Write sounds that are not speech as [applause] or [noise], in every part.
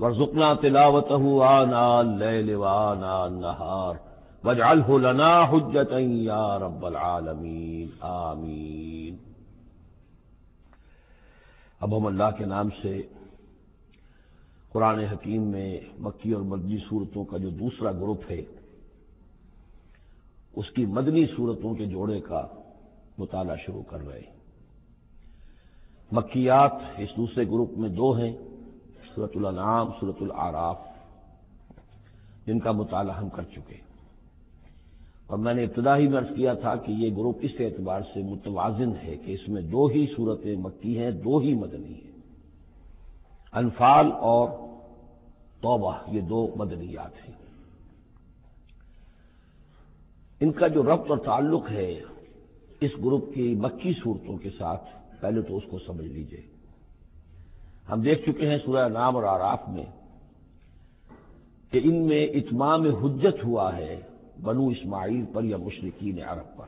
ورزقنا تلاوته آناء الليل وآناء النهار واجعله لنا حجة يا رب العالمين آمين اب ہم اللہ کے نام سے قرآن حکیم میں مکی اور مدنی صورتوں کا جو دوسرا گروپ ہے، اس کی مدنی صورتوں کے جوڑے کا مطالعہ شروع کر رہے ہیں۔ مکیات اس دوسرے گروپ میں دو ہیں۔ صورت الانعام صورت العراف جن کا مطالعہ ہم کر چکے اور میں نے ابتدا ہی مرض کیا تھا کہ یہ گروپ اس اعتبار سے متوازن ہے کہ اس میں دو ہی صورتیں مکی ہیں، دو ہی مدنی ہیں۔ انفال اور توبہ، یہ دو مدنیات ہیں۔ ان کا جو ربط اور تعلق ہے اس گروپ کی مکی صورتوں کے ساتھ، پہلے تو اس کو سمجھ لیجیے۔ ہم دیکھ چکے ہیں سورہ نام اور آراف میں کہ ان میں اتمام حجت ہوا ہے بنو اسماعیل پر یا مشرقین عرب پر۔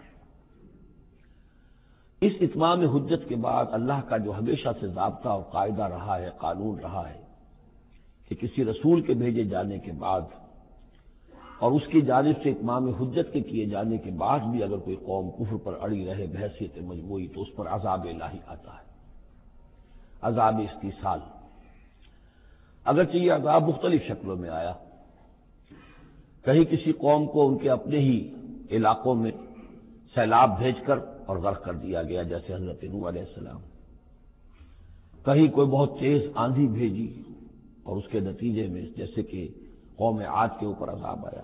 اس اتمام حجت کے بعد اللہ کا جو ہمیشہ سے ضابطہ اور قاعدہ رہا ہے، قانون رہا ہے کہ کسی رسول کے بھیجے جانے کے بعد اور اس کی جانب سے اتمام حجت کے کیے جانے کے بعد بھی اگر کوئی قوم کفر پر اڑی رہے، بحثیت مجموعی، تو اس پر عذاب الہی آتا ہے۔ عذاب استحصال اگرچہ یہ عذاب مختلف شکلوں میں آیا۔ کہیں کسی قوم کو ان کے اپنے ہی علاقوں میں سیلاب بھیج کر اور غرق کر دیا گیا، جیسے حضرت نو علیہ السلام۔ کہیں کوئی بہت تیز آندھی بھیجی اور اس کے نتیجے میں جیسے کہ قوم عاد کے اوپر عذاب آیا۔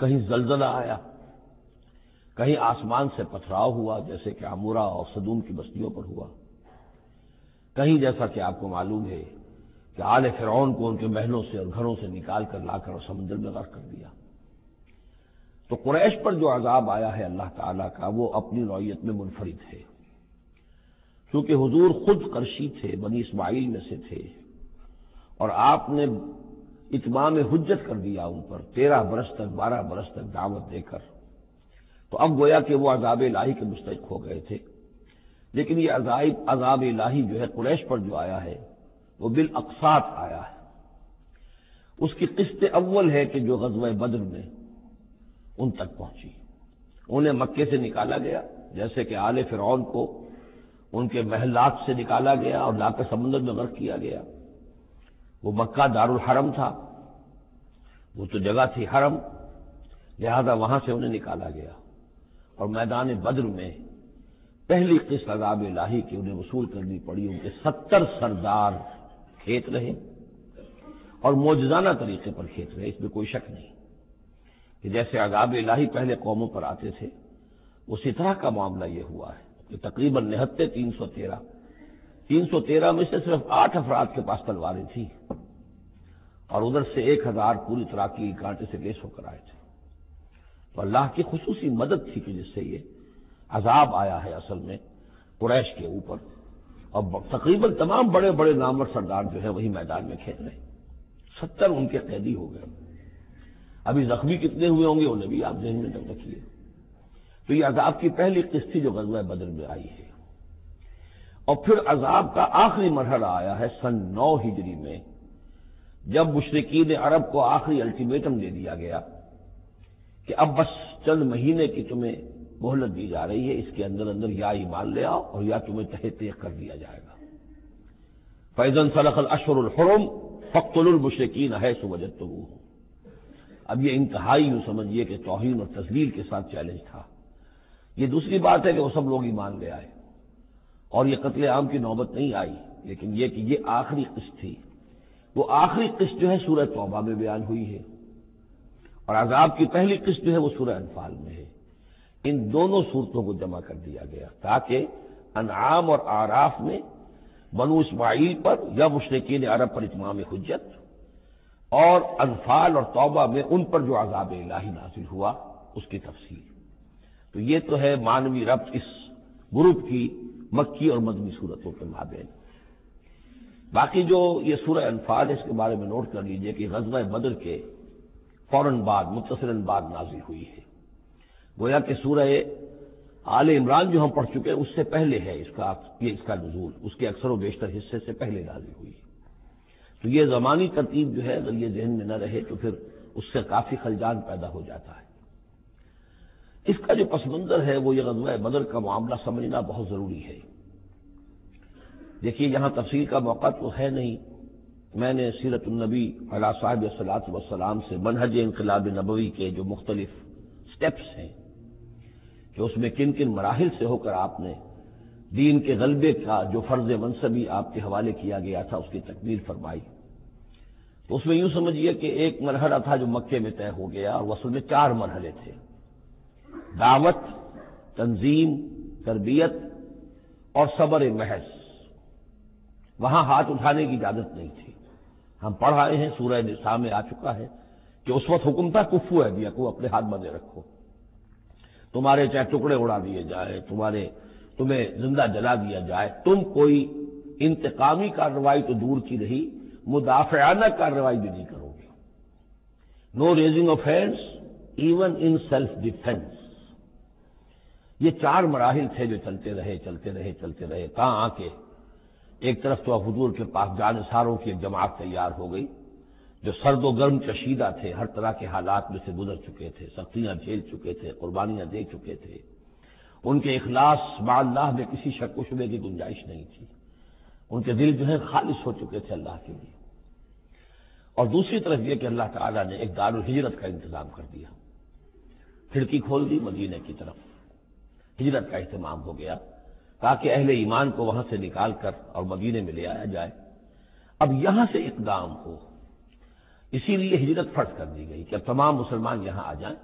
کہیں زلزلہ آیا۔ کہیں آسمان سے پتھراؤ ہوا، جیسے کہ امورا اور صدوم کی بستیوں پر ہوا۔ کہیں جیسا کہ آپ کو معلوم ہے کہ آل فرعون کو ان کے محلوں سے اور گھروں سے نکال کر لا کر اور سمندر میں غرق کر دیا۔ تو قریش پر جو عذاب آیا ہے اللہ تعالی کا، وہ اپنی نوعیت میں منفرد ہے۔ کیونکہ حضور خود کرشی تھے، بنی اسماعیل میں سے تھے۔ اور آپ نے اتمام حجت کر دیا ان پر، تیرہ برس تک، بارہ برس تک دعوت دے کر۔ تو اب گویا کہ وہ عذاب الہی کے مستحق ہو گئے تھے۔ لیکن یہ عذاب عذاب الہی جو ہے قریش پر جو آیا ہے، وہ بالاقساط آیا ہے۔ اس کی قسط اول ہے کہ جو غزوہ بدر میں ان تک پہنچی۔ انہیں مکے سے نکالا گیا، جیسے کہ آل فرعون کو ان کے محلات سے نکالا گیا اور لا کر سمندر میں غرق کیا گیا۔ وہ مکہ دار الحرم تھا۔ وہ تو جگہ تھی حرم، لہذا وہاں سے انہیں نکالا گیا۔ اور میدان بدر میں پہلی قسط عذاب الہی کی انہیں وصول کرنی پڑی، ان کے ستر سردار کھیت رہے اور موجزانہ طریقے پر کھیت رہے، اس میں کوئی شک نہیں کہ جیسے عذاب الہی پہلے قوموں پر آتے تھے، اسی طرح کا معاملہ یہ ہوا ہے کہ تقریباً نہتے تین سو تیرہ، تین سو تیرہ میں سے صرف آٹھ افراد کے پاس تلواریں تھیں اور ادھر سے ایک ہزار پوری طرح کی کانٹے سے لیس ہو کر آئے تھے۔ تو اللہ کی خصوصی مدد تھی کہ جس سے یہ عذاب آیا ہے اصل میں قریش کے اوپر۔ اور تقریباً تمام بڑے بڑے نامور سردار جو ہے وہی میدان میں کھیل رہے ہیں۔ ستر ان کے قیدی ہو گئے۔ ابھی زخمی کتنے ہوئے ہوں گے انہیں بھی آپ ذہن میں رکھیے۔ تو یہ عذاب کی پہلی قسط تھی جو غزوہ بدر میں آئی ہے۔ اور پھر عذاب کا آخری مرحلہ آیا ہے سن نو ہجری میں، جب مشرقین عرب کو آخری الٹیمیٹم دے دیا گیا کہ اب بس چند مہینے کی تمہیں مہلت دی جا رہی ہے، اس کے اندر اندر یا ایمان لے آؤ اور یا تمہیں تہ تیخ کر دیا جائے گا۔ فیضن صلاح الشر الحرم فخت المشرقین ہے سوجت تو اب یہ انتہائی یوں سمجھیے کہ توہین اور تزلیل کے ساتھ چیلنج تھا۔ یہ دوسری بات ہے کہ وہ سب لوگ ایمان لے آئے۔ اور یہ قتل عام کی نوبت نہیں آئی، لیکن یہ کہ یہ آخری قسط تھی۔ وہ آخری قسط جو ہے سورہ توبہ میں بیان ہوئی ہے۔ اور عذاب کی پہلی قسط جو ہے وہ سورہ انفال میں ہے۔ ان دونوں صورتوں کو جمع کر دیا گیا تاکہ انعام اور آراف میں بنو اسماعیل پر یا مشرقین عرب پر اتمام حجت اور انفال اور توبہ میں ان پر جو عذاب الہی نازل ہوا، اس کی تفصیل۔ تو یہ تو ہے مانوی ربط اس گروپ کی مکی اور مدنی صورتوں کے مابین۔ باقی جو یہ سورہ انفال اس کے بارے میں نوٹ کر لیجیے کہ غزوہ بدر کے فوراً بعد متصل بعد نازل ہوئی ہے۔ گویا کہ سورہ آل عمران جو ہم پڑھ چکے ہیں، اس سے پہلے ہے اس کا، یہ اس کا نزول، اس کے اکثر و بیشتر حصے سے پہلے نازل ہوئی۔ تو یہ زمانی ترتیب جو ہے، اگر یہ ذہن میں نہ رہے تو پھر اس سے کافی خلجان پیدا ہو جاتا ہے۔ اس کا جو پس منظر ہے، وہ یہ غزوہ بدر کا معاملہ سمجھنا بہت ضروری ہے۔ دیکھیے، یہاں تفصیل کا موقع تو ہے نہیں۔ میں نے سیرت النبی علیہ صاحب صلاحت وسلام سے منہج انقلاب نبوی کے جو مختلف سٹیپس ہیں کہ اس میں کن کن مراحل سے ہو کر آپ نے دین کے غلبے کا جو فرض منصبی آپ کے حوالے کیا گیا تھا، اس کی تکمیل فرمائی۔ تو اس میں یوں سمجھیے کہ ایک مرحلہ تھا جو مکے میں طے ہو گیا اور اصل میں چار مرحلے تھے۔ دعوت، تنظیم، تربیت اور صبر محض۔ وہاں ہاتھ اٹھانے کی اجازت نہیں تھی۔ ہم پڑھ آئے ہیں، سورہ نساء میں آ چکا ہے کہ اس وقت حکم تھا، کفو ہے، دیا کو اپنے ہاتھ بندے رکھو۔ تمہارے چاہے ٹکڑے اڑا دیے جائے تمہارے تمہیں زندہ جلا دیا جائے۔ تم کوئی انتقامی کارروائی تو دور کی رہی مدافعانہ کارروائی بھی نہیں کرو گے۔ No raising of hands even in self defence یہ چار مراحل تھے جو چلتے رہے چلتے رہے چلتے رہے۔ کہاں آ کے؟ ایک طرف تو حضور کے پاس جانساروں کی ایک جماعت تیار ہو گئی۔ جو سرد و گرم چشیدہ تھے، ہر طرح کے حالات میں سے گزر چکے تھے، سختیاں جھیل چکے تھے، قربانیاں دے چکے تھے۔ ان کے اخلاص با اللہ میں کسی شک و شبے کی گنجائش نہیں تھی۔ ان کے دل جو ہے خالص ہو چکے تھے اللہ کے لیے۔ اور دوسری طرف یہ کہ اللہ تعالیٰ نے ایک دار الحجرت کا انتظام کر دیا۔ کھڑکی کھول دی مدینے کی طرف۔ ہجرت کا اہتمام ہو گیا۔ تاکہ اہل ایمان کو وہاں سے نکال کر اور مدینے میں لے آیا جائے۔ اب یہاں سے اقدام ہو۔ اسی لیے ہجرت فرض کر دی گئی کہ اب تمام مسلمان یہاں آ جائیں۔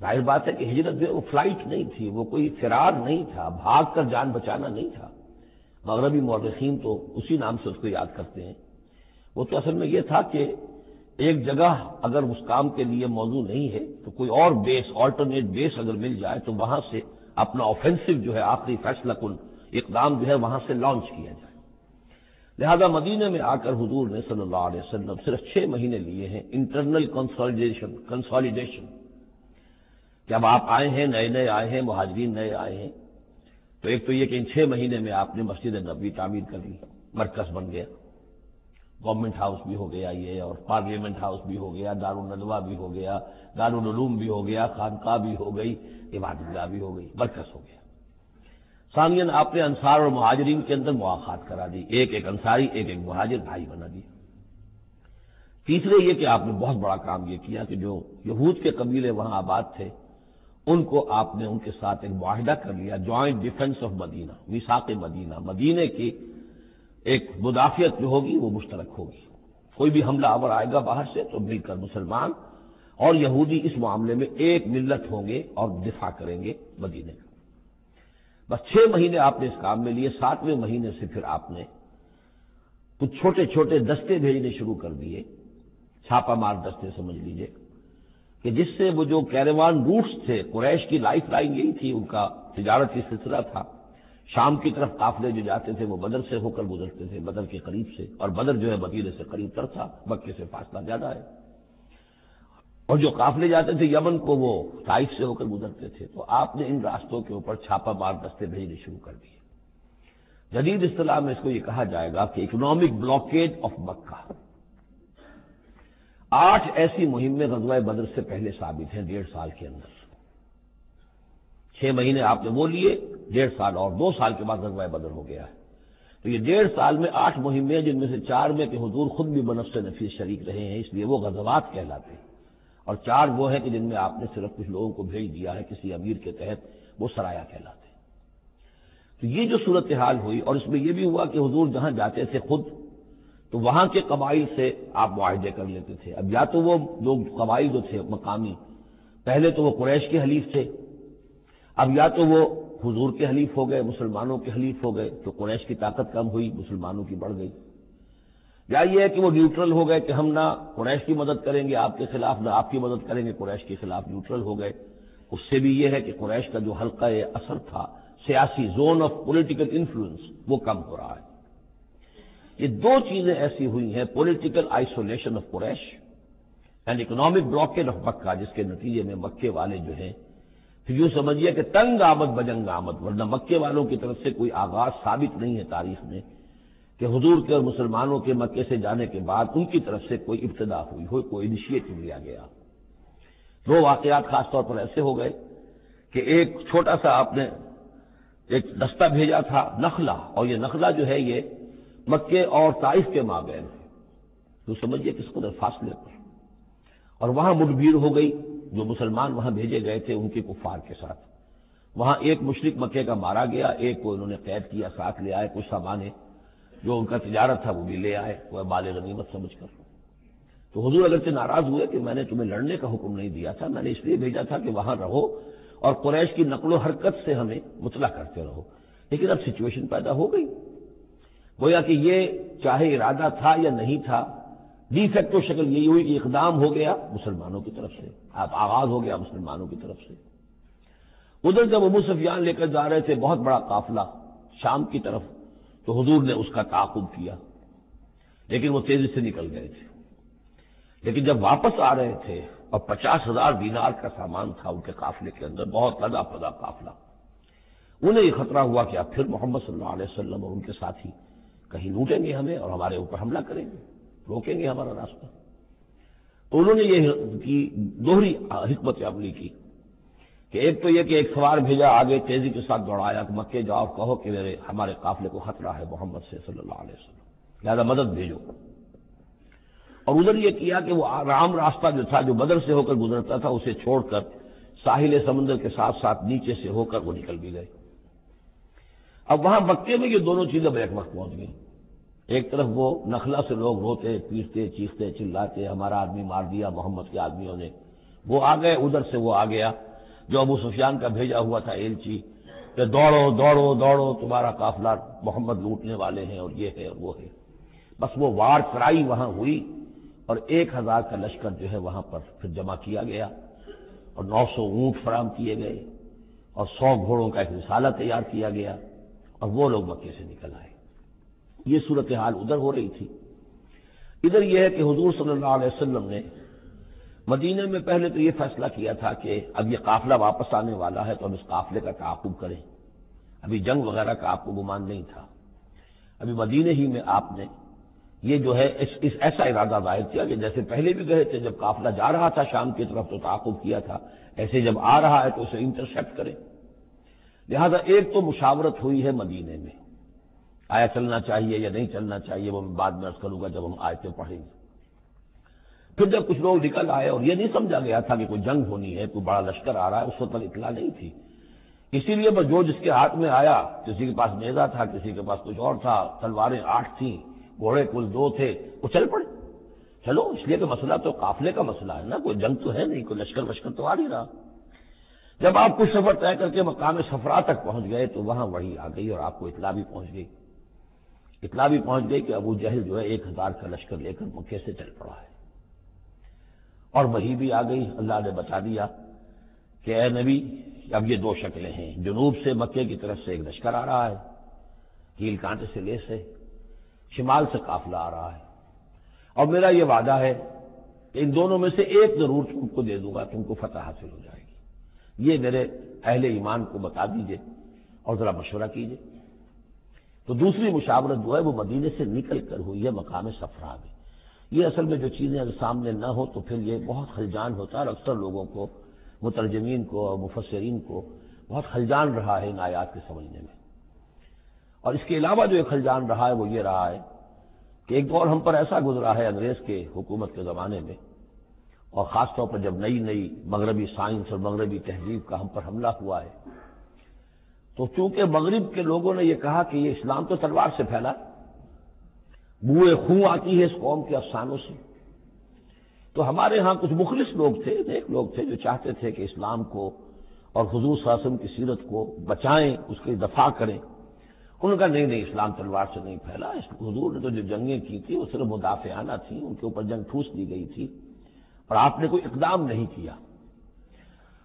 ظاہر بات ہے کہ ہجرت جو وہ فلائٹ نہیں تھی، وہ کوئی فرار نہیں تھا، بھاگ کر جان بچانا نہیں تھا۔ مغربی مورخین تو اسی نام سے اس کو یاد کرتے ہیں۔ وہ تو اصل میں یہ تھا کہ ایک جگہ اگر اس کام کے لیے موضوع نہیں ہے تو کوئی اور بیس آلٹرنیٹ بیس اگر مل جائے تو وہاں سے اپنا آفینسو جو ہے، آخری فیصلہ کن اقدام جو ہے وہاں سے لانچ کیا جائے۔ لہذا مدینہ میں آ کر حضور نے صلی اللہ علیہ وسلم صرف چھ مہینے لیے ہیں انٹرنل کنسالیڈیشن کنسالیڈیشن جب آپ آئے ہیں، نئے نئے آئے ہیں، مہاجرین نئے آئے ہیں۔ تو ایک تو یہ کہ ان چھ مہینے میں آپ نے مسجد نبی تعمیر کر لی، مرکز بن گیا۔ گورنمنٹ ہاؤس بھی ہو گیا یہ، اور پارلیمنٹ ہاؤس بھی ہو گیا دارالندوا بھی ہو گیا، دارالعلوم بھی ہو گیا، خانقاہ بھی ہو گئی، عبادت گاہ بھی ہو گئی برکس ہو گیا۔ سامعین، آپ نے انصار اور مہاجرین کے اندر مواقع کرا دی۔ ایک ایک انصاری، ایک ایک مہاجر بھائی بنا دیا تیسرے یہ کہ آپ نے بہت بڑا کام یہ کیا کہ جو یہود کے قبیلے وہاں آباد تھے، ان کو آپ نے ان کے ساتھ ایک معاہدہ کر لیا جوائنٹ ڈیفنس آف مدینہ وساق مدینہ۔ مدینے کی ایک مدافعت جو ہوگی وہ مشترک ہوگی۔ کوئی بھی حملہ آور آئے گا باہر سے تو مل کر مسلمان اور یہودی اس معاملے میں ایک ملت ہوں گے اور دفاع کریں گے مدینے کا بس چھ مہینے آپ نے اس کام میں لیے، ساتویں مہینے سے پھر آپ نے کچھ چھوٹے چھوٹے دستے بھیجنے شروع کر دیے۔ چھاپا مار دستے سمجھ لیجیے کہ جس سے وہ جو کیروان روٹس تھے، قریش کی لائف لائن یہی تھی، ان کا تجارتی سلسلہ تھا۔ شام کی طرف قافلے جو جاتے تھے، وہ بدر سے ہو کر گزرتے تھے، بدر کے قریب سے، اور بدر جو ہے مدینے سے قریب تر تھا مکے سے فاصلہ زیادہ ہے۔ اور جو قافلے جاتے تھے یمن کو وہ طائف سے ہو کر گزرتے تھے، تو آپ نے ان راستوں کے اوپر چھاپا مار دستے بھیجنے شروع کر دیے۔ جدید اصطلاح میں اس کو یہ کہا جائے گا کہ اکنامک بلاکیج آف مکہ آٹھ ایسی مہمیں غزوہ بدر سے پہلے ثابت ہیں ڈیڑھ سال کے اندر۔ چھ مہینے آپ نے وہ لیے، ڈیڑھ سال اور دو سال کے بعد غزوہ بدر ہو گیا۔ ہے تو یہ ڈیڑھ سال میں آٹھ مہمیں جن میں سے چار میں کہ حضور خود بھی بنف سے نفیس شریک رہے ہیں، اس لیے وہ غزوات کہلاتے ہیں۔ اور چار وہ ہیں کہ جن میں آپ نے صرف کچھ لوگوں کو بھیج دیا ہے، کسی امیر کے تحت وہ سرایا کہلاتے ہیں۔ تو یہ جو صورتحال ہوئی، اور اس میں یہ بھی ہوا کہ حضور جہاں جاتے تھے خود، تو وہاں کے قبائل سے آپ معاہدے کر لیتے تھے۔ اب یا تو وہ لوگ قبائل جو تھے، مقامی، پہلے تو وہ قریش کے حلیف تھے، اب یا تو وہ حضور کے حلیف ہو گئے، مسلمانوں کے حلیف ہو گئے، تو قریش کی طاقت کم ہوئی، مسلمانوں کی بڑھ گئی۔ یا یہ ہے کہ وہ نیوٹرل ہو گئے کہ ہم نہ قریش کی مدد کریں گے، آپ کے خلاف نہ آپ کی مدد کریں گے، قریش کے خلاف نیوٹرل ہو گئے۔ اس سے بھی یہ ہے کہ قریش کا جو حلقہ اثر تھا، سیاسی زون آف پولیٹیکل انفلوئنس وہ کم ہو رہا ہے۔ یہ دو چیزیں ایسی ہوئی ہیں political isolation of Quraish and economic blockage of Mecca, جس کے نتیجے میں مکے والے جو ہیں، پھر یوں سمجھیے کہ تنگ آمد، بجنگ آمد، ورنہ مکے والوں کی طرف سے کوئی آغاز ثابت نہیں ہے تاریخ میں۔ کہ حضور کے اور مسلمانوں کے مکے سے جانے کے بعد ان کی طرف سے کوئی ابتدا ہوئی ہو، کوئی انیشیٹو لیا گیا۔ دو واقعات خاص طور پر ایسے ہو گئے کہ ایک چھوٹا سا آپ نے ایک دستہ بھیجا تھا نخلا اور یہ نخلا جو ہے یہ مکے اور طائف کے مابین ہے۔ تو سمجھیے کس قدر فاصلے پر۔ اور وہاں مٹبھیڑ ہو گئی، جو مسلمان وہاں بھیجے گئے تھے ان کے کفار کے ساتھ۔ وہاں ایک مشرق مکے کا مارا گیا، ایک کو انہوں نے قید کیا، ساتھ لے آئے، کچھ سامان جو ان کا تجارت تھا وہ بھی لے آئے، وہ بال غنیمت سمجھ کر۔ تو حضور اگر سے ناراض ہوئے کہ میں نے تمہیں لڑنے کا حکم نہیں دیا تھا، میں نے اس لیے بھیجا تھا کہ وہاں رہو اور قریش کی نقل و حرکت سے ہمیں مطلع کرتے رہو۔ لیکن اب سچویشن پیدا ہو گئی۔ گویا کہ یہ چاہے ارادہ تھا یا نہیں تھا ڈی فیکٹو شکل یہی ہوئی کہ اقدام ہو گیا مسلمانوں کی طرف سے۔ آپ آغاز ہو گیا مسلمانوں کی طرف سے۔ ادھر جب ابو سفیان لے کر جا رہے تھے، بہت بڑا قافلہ شام کی طرف تو حضور نے اس کا تعاقب کیا۔ لیکن وہ تیزی سے نکل گئے تھے۔ لیکن جب واپس آ رہے تھے اور پچاس ہزار دینار کا سامان تھا ان کے قافلے کے اندر، بہت لدا پدا قافلہ۔ انہیں یہ خطرہ ہوا کہ اب پھر محمد صلی اللہ علیہ وسلم اور ان کے ساتھی کہیں لوٹیں گے ہمیں اور ہمارے اوپر حملہ کریں گے، روکیں گے ہمارا راستہ۔ تو انہوں نے یہ کی، دوہری حکمت عملی کی۔ کہ ایک تو یہ کہ ایک سوار بھیجا، آگے تیزی کے ساتھ دوڑایا کہ مکے جاؤ، کہو کہ میرے ہمارے قافلے کو خطرہ ہے محمد سے صلی اللہ علیہ وسلم۔ لہٰذا مدد بھیجو۔ اور ادھر یہ کیا کہ وہ رام راستہ جو تھا، جو بدر سے ہو کر گزرتا تھا، اسے چھوڑ کر ساحل سمندر کے ساتھ ساتھ نیچے سے ہو کر وہ نکل بھی گئے۔ اب وہاں مکے میں یہ دونوں چیزیں بیک وقت پہنچ گئی ایک طرف وہ نخلا سے لوگ روتے پیستے چیختے، چلاتے، ہمارا آدمی مار دیا، محمد کے آدمیوں نے۔ وہ آ گئے، ادھر سے وہ آ گیا۔ جو ابو سفیان کا بھیجا ہوا تھا ایلچی جی، کہ دوڑو دوڑو دوڑو، تمہارا قافلہ محمد لوٹنے والے ہیں اور یہ ہے اور وہ ہے۔ بس وہ وار کرائی وہاں ہوئی اور ایک ہزار کا لشکر جو ہے وہاں پر پھر جمع کیا گیا اور نو سو اونٹ فراہم کیے گئے اور سو گھوڑوں کا ایک رسالہ تیار کیا گیا اور وہ لوگ مکے سے نکل آئے۔ یہ صورتحال ادھر ہو رہی تھی۔ ادھر یہ ہے کہ حضور صلی اللہ علیہ وسلم نے مدینہ میں پہلے تو یہ فیصلہ کیا تھا کہ اب یہ قافلہ واپس آنے والا ہے تو ہم اس قافلے کا تعاقب کریں۔ ابھی جنگ وغیرہ کا آپ کو گمان نہیں تھا۔ ابھی مدینہ ہی میں آپ نے یہ جو ہے اس اس ایسا ارادہ ظاہر کیا کہ جیسے پہلے بھی گئے تھے، جب قافلہ جا رہا تھا شام کی طرف تو تعاقب کیا تھا، ایسے جب آ رہا ہے تو اسے انٹرسپٹ کریں۔ لہذا ایک تو مشاورت ہوئی ہے مدینے میں۔ آیا چلنا چاہیے یا نہیں چلنا چاہیے وہ میں بعد میں ارض کروں گا جب ہم آئے پڑھیں گے۔ پھر جب کچھ لوگ نکل آئے اور یہ نہیں سمجھا گیا تھا کہ کوئی جنگ ہونی ہے، کوئی بڑا لشکر آ رہا ہے، اس وقت اطلاع نہیں تھی۔ اسی لیے بس جو جس کے ہاتھ میں آیا، کسی کے پاس میزا تھا، کسی کے پاس کچھ اور تھا، تلواریں آٹھ تھیں، گھوڑے کل دو تھے، وہ چل پڑے۔ چلو، اس لیے کہ مسئلہ تو قافلے کا مسئلہ ہے نا، کوئی جنگ تو ہے نہیں، کوئی لشکر وشکر تو آ نہیں رہا۔ جب آپ کچھ سفر طے کر کے مقام سفرا تک پہنچ گئے تو وہاں وہی آ گئی اور آپ کو اطلاع بھی پہنچ گئی۔ اطلاع بھی پہنچ گئی کہ ابو جہل جو ہے ایک ہزار کا لشکر لے کر مکے سے چل پڑا ہے۔ اور وہی بھی آ گئی۔ اللہ نے بتا دیا کہ اے نبی، اب یہ دو شکلیں ہیں۔ جنوب سے مکے کی طرف سے ایک لشکر آ رہا ہے کیل کانٹے سے لے سے شمال سے قافلہ آ رہا ہے۔ اور میرا یہ وعدہ ہے کہ ان دونوں میں سے ایک ضرور تم کو دے دوں گا، تم کو فتح حاصل ہو جائے گی۔ یہ میرے اہل ایمان کو بتا دیجیے اور ذرا مشورہ کیجیے۔ تو دوسری مشاورت جو ہے وہ مدینے سے نکل کر ہوئی ہے مقام سفرا میں۔ یہ اصل میں جو چیزیں اگر سامنے نہ ہو تو پھر یہ بہت خلجان ہوتا ہے اور اکثر لوگوں کو، مترجمین کو اور مفسرین کو بہت خلجان رہا ہے ان آیات کے سمجھنے میں۔ اور اس کے علاوہ جو ایک خلجان رہا ہے وہ یہ رہا ہے کہ ایک دور ہم پر ایسا گزرا ہے انگریز کے حکومت کے زمانے میں، اور خاص طور پر جب نئی نئی مغربی سائنس اور مغربی تہذیب کا ہم پر حملہ ہوا ہے، تو چونکہ مغرب کے لوگوں نے یہ کہا کہ یہ اسلام تو تلوار سے پھیلا بوئے خوں آتی ہے اس قوم کے افسانوں سے۔ تو ہمارے ہاں کچھ مخلص لوگ تھے ایک لوگ تھے جو چاہتے تھے کہ اسلام کو اور حضور وسلم کی سیرت کو بچائیں، اس کی دفاع کریں۔ انہوں نے کہا، نہیں نہیں، اسلام تلوار سے نہیں پھیلا۔ حضور نے تو جو جنگیں کی تھی وہ صرف مدافعانہ تھیں، ان کے اوپر جنگ ٹھوس دی گئی تھی اور آپ نے کوئی اقدام نہیں کیا۔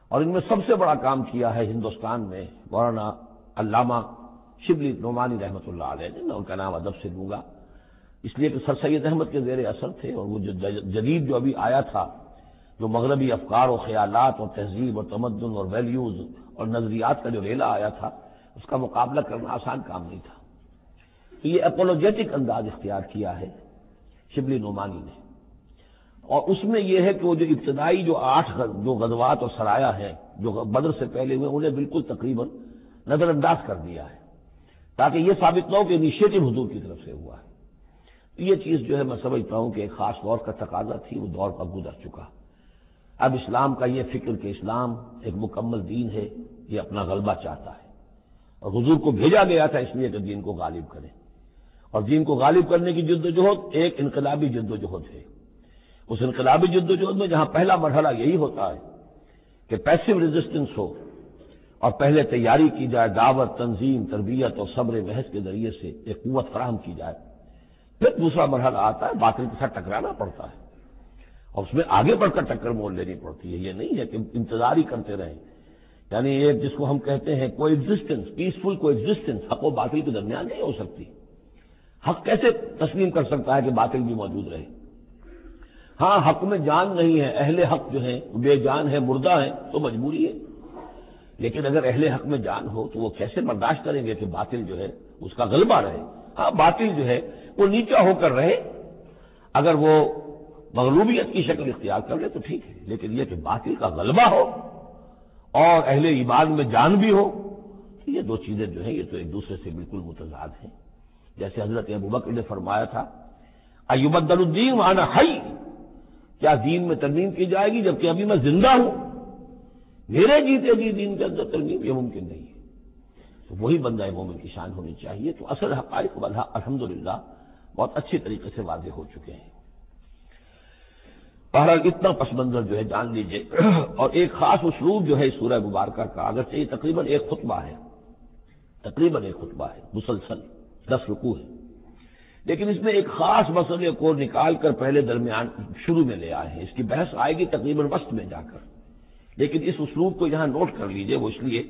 اور ان میں سب سے بڑا کام کیا ہے ہندوستان میں، مولانا علامہ شبلی نعمانی رحمۃ اللہ علیہ نے، میں ان کا نام ادب سے لوں گا۔ اس لیے کہ سر سید احمد کے زیر اثر تھے اور وہ جو جدید جو ابھی آیا تھا، جو مغربی افکار و خیالات اور تہذیب اور تمدن اور ویلیوز اور نظریات کا جو ریلا آیا تھا، اس کا مقابلہ کرنا آسان کام نہیں تھا۔ تو یہ اپولوجیٹک انداز اختیار کیا ہے شبلی نعمانی نے۔ اور اس میں یہ ہے کہ وہ جو ابتدائی جو آٹھ جو غزوات اور سرایا ہیں، جو بدر سے پہلے ہوئے، انہیں بالکل تقریباً نظر انداز کر دیا ہے، تاکہ یہ ثابت نہ ہو کہ انیشیٹو حضور کی طرف سے ہوا ہے۔ یہ چیز جو ہے میں سمجھتا ہوں کہ ایک خاص دور کا تقاضا تھی، وہ دور کا گزر چکا۔ اب اسلام کا یہ فکر کہ اسلام ایک مکمل دین ہے، یہ اپنا غلبہ چاہتا ہے۔ اور حضور کو بھیجا گیا تھا اس لیے کہ دین کو غالب کرے۔ اور دین کو غالب کرنے کی جد و جہد ایک انقلابی جد و جہد ہے۔ اس انقلابی جد و جہد میں جہاں پہلا مرحلہ یہی ہوتا ہے کہ پیسو ریزسٹنس ہو اور پہلے تیاری کی جائے، دعوت، تنظیم، تربیت اور صبر محض کے ذریعے سے ایک قوت فراہم کی جائے۔ پھر دوسرا مرحلہ آتا ہے، باطل کے ساتھ ٹکرانا پڑتا ہے۔ اور اس میں آگے بڑھ کر ٹکر مول لینی پڑتی ہے۔ یہ نہیں ہے کہ انتظار ہی کرتے رہیں۔ یعنی ایک جس کو ہم کہتے ہیں کوئی ایگزٹینس پیسفل کو ایگزٹینس حق و باطل کے درمیان نہیں ہو سکتی۔ حق کیسے تسلیم کر سکتا ہے کہ باطل بھی موجود رہے؟ ہاں حق میں جان نہیں ہے، اہل حق جو ہے بے جان ہے مردہ ہے تو مجبوری ہے۔ لیکن اگر اہل حق میں جان ہو تو وہ کیسے برداشت کریں گے کہ باطل جو ہے، اس کا غلبہ رہے؟ ہاں باطل جو ہے وہ نیچا ہو کر رہے، اگر وہ مغلوبیت کی شکل اختیار کر لے تو ٹھیک ہے، لیکن یہ کہ باطل کا غلبہ ہو اور اہل ایمان میں جان بھی ہو، یہ دو چیزیں جو ہیں، یہ تو ایک دوسرے سے بالکل متضاد ہیں۔ جیسے حضرت ابوبکر نے فرمایا تھا ایوبد الدین وانا ہائی کیا دین میں ترمیم کی جائے گی جبکہ ابھی میں زندہ ہوں؟ میرے جیتے جی دین کے اندر ترمیم یہ ممکن نہیں ہے۔ تو وہی بندہ مومن کی شان ہونی چاہیے۔ تو اصل حقائق بندہ الحمد بہت اچھے طریقے سے واضح ہو چکے ہیں۔ بہرحال اتنا پس منظر جو ہے جان لیجیے۔ اور ایک خاص اسلوب جو ہے سورہ مبارکہ کا اگر چاہیے تقریباً ایک خطبہ ہے، تقریباً ایک خطبہ ہے، مسلسل، دس رکو ہے لیکن اس میں ایک خاص مسئلے کو نکال کر پہلے درمیان شروع میں لے آئے ہیں۔ اس کی بحث آئے گی تقریباً وسط میں جا کر۔ لیکن اس اسلوب کو یہاں نوٹ کر لیجیے، وہ اس لیے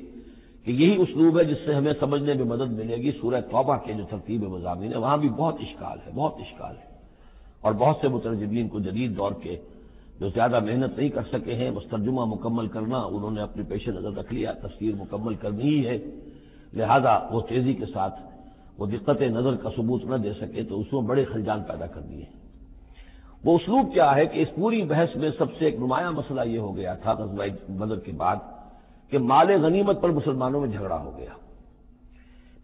کہ یہی اسلوب ہے جس سے ہمیں سمجھنے میں مدد ملے گی، سورہ توبہ کے جو ترتیب مضامین ہے وہاں بھی بہت اشکال ہے، بہت اشکال ہے۔ اور بہت سے مترجمین کو جدید دور کے جو زیادہ محنت نہیں کر سکے ہیں، مسترجمہ مکمل کرنا انہوں نے اپنے پیش نظر رکھ لیا تصویر مکمل کرنی ہی ہے۔ لہذا وہ تیزی کے ساتھ وہ دقت نظر کا ثبوت نہ دے سکے تو اس میں بڑے خلجان پیدا کر دیے وہ اسلوب کیا ہے کہ اس پوری بحث میں سب سے ایک نمایاں مسئلہ یہ ہو گیا تھا بدر کے بعد کہ مال غنیمت پر مسلمانوں میں جھگڑا ہو گیا۔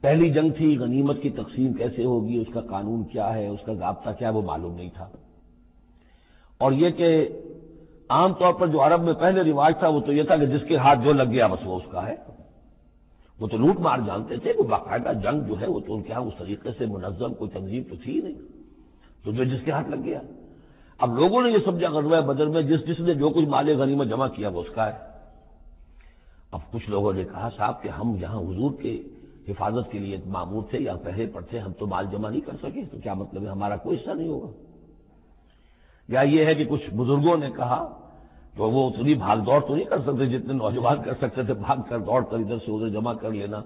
پہلی جنگ تھی، غنیمت کی تقسیم کیسے ہوگی، اس کا قانون کیا ہے، اس کا ضابطہ کیا ہے، وہ معلوم نہیں تھا۔ اور یہ کہ عام طور پر جو عرب میں پہلے رواج تھا، وہ تو یہ تھا کہ جس کے ہاتھ جو لگ گیا بس وہ اس کا ہے۔ وہ تو لوٹ مار جانتے تھے، وہ باقاعدہ جنگ جو ہے، وہ تو ان کے یہاں اس طریقے سے منظم، کوئی تنظیم تو تھی نہیں۔ تو جو جس کے ہاتھ لگ گیا۔ اب لوگوں نے یہ سمجھا، غزوہ بدر میں جس جس نے جو کچھ مال غنیمت جمع کیا، وہ اس کا ہے۔ اب کچھ لوگوں نے کہا، صاحب، کہ ہم یہاں حضور کے حفاظت کے لیے معمور تھے یا پہلے پر تھے، ہم تو مال جمع نہیں کر سکے، تو کیا مطلب ہے؟ ہمارا کوئی حصہ نہیں ہوگا۔ یا یہ ہے کہ کچھ بزرگوں نے کہا، تو وہ اتنی بھاگ دوڑ تو نہیں کر سکتے جتنے نوجوان کر سکتے تھے، بھاگ کر دوڑ کر ادھر سے ادھر جمع کر لینا۔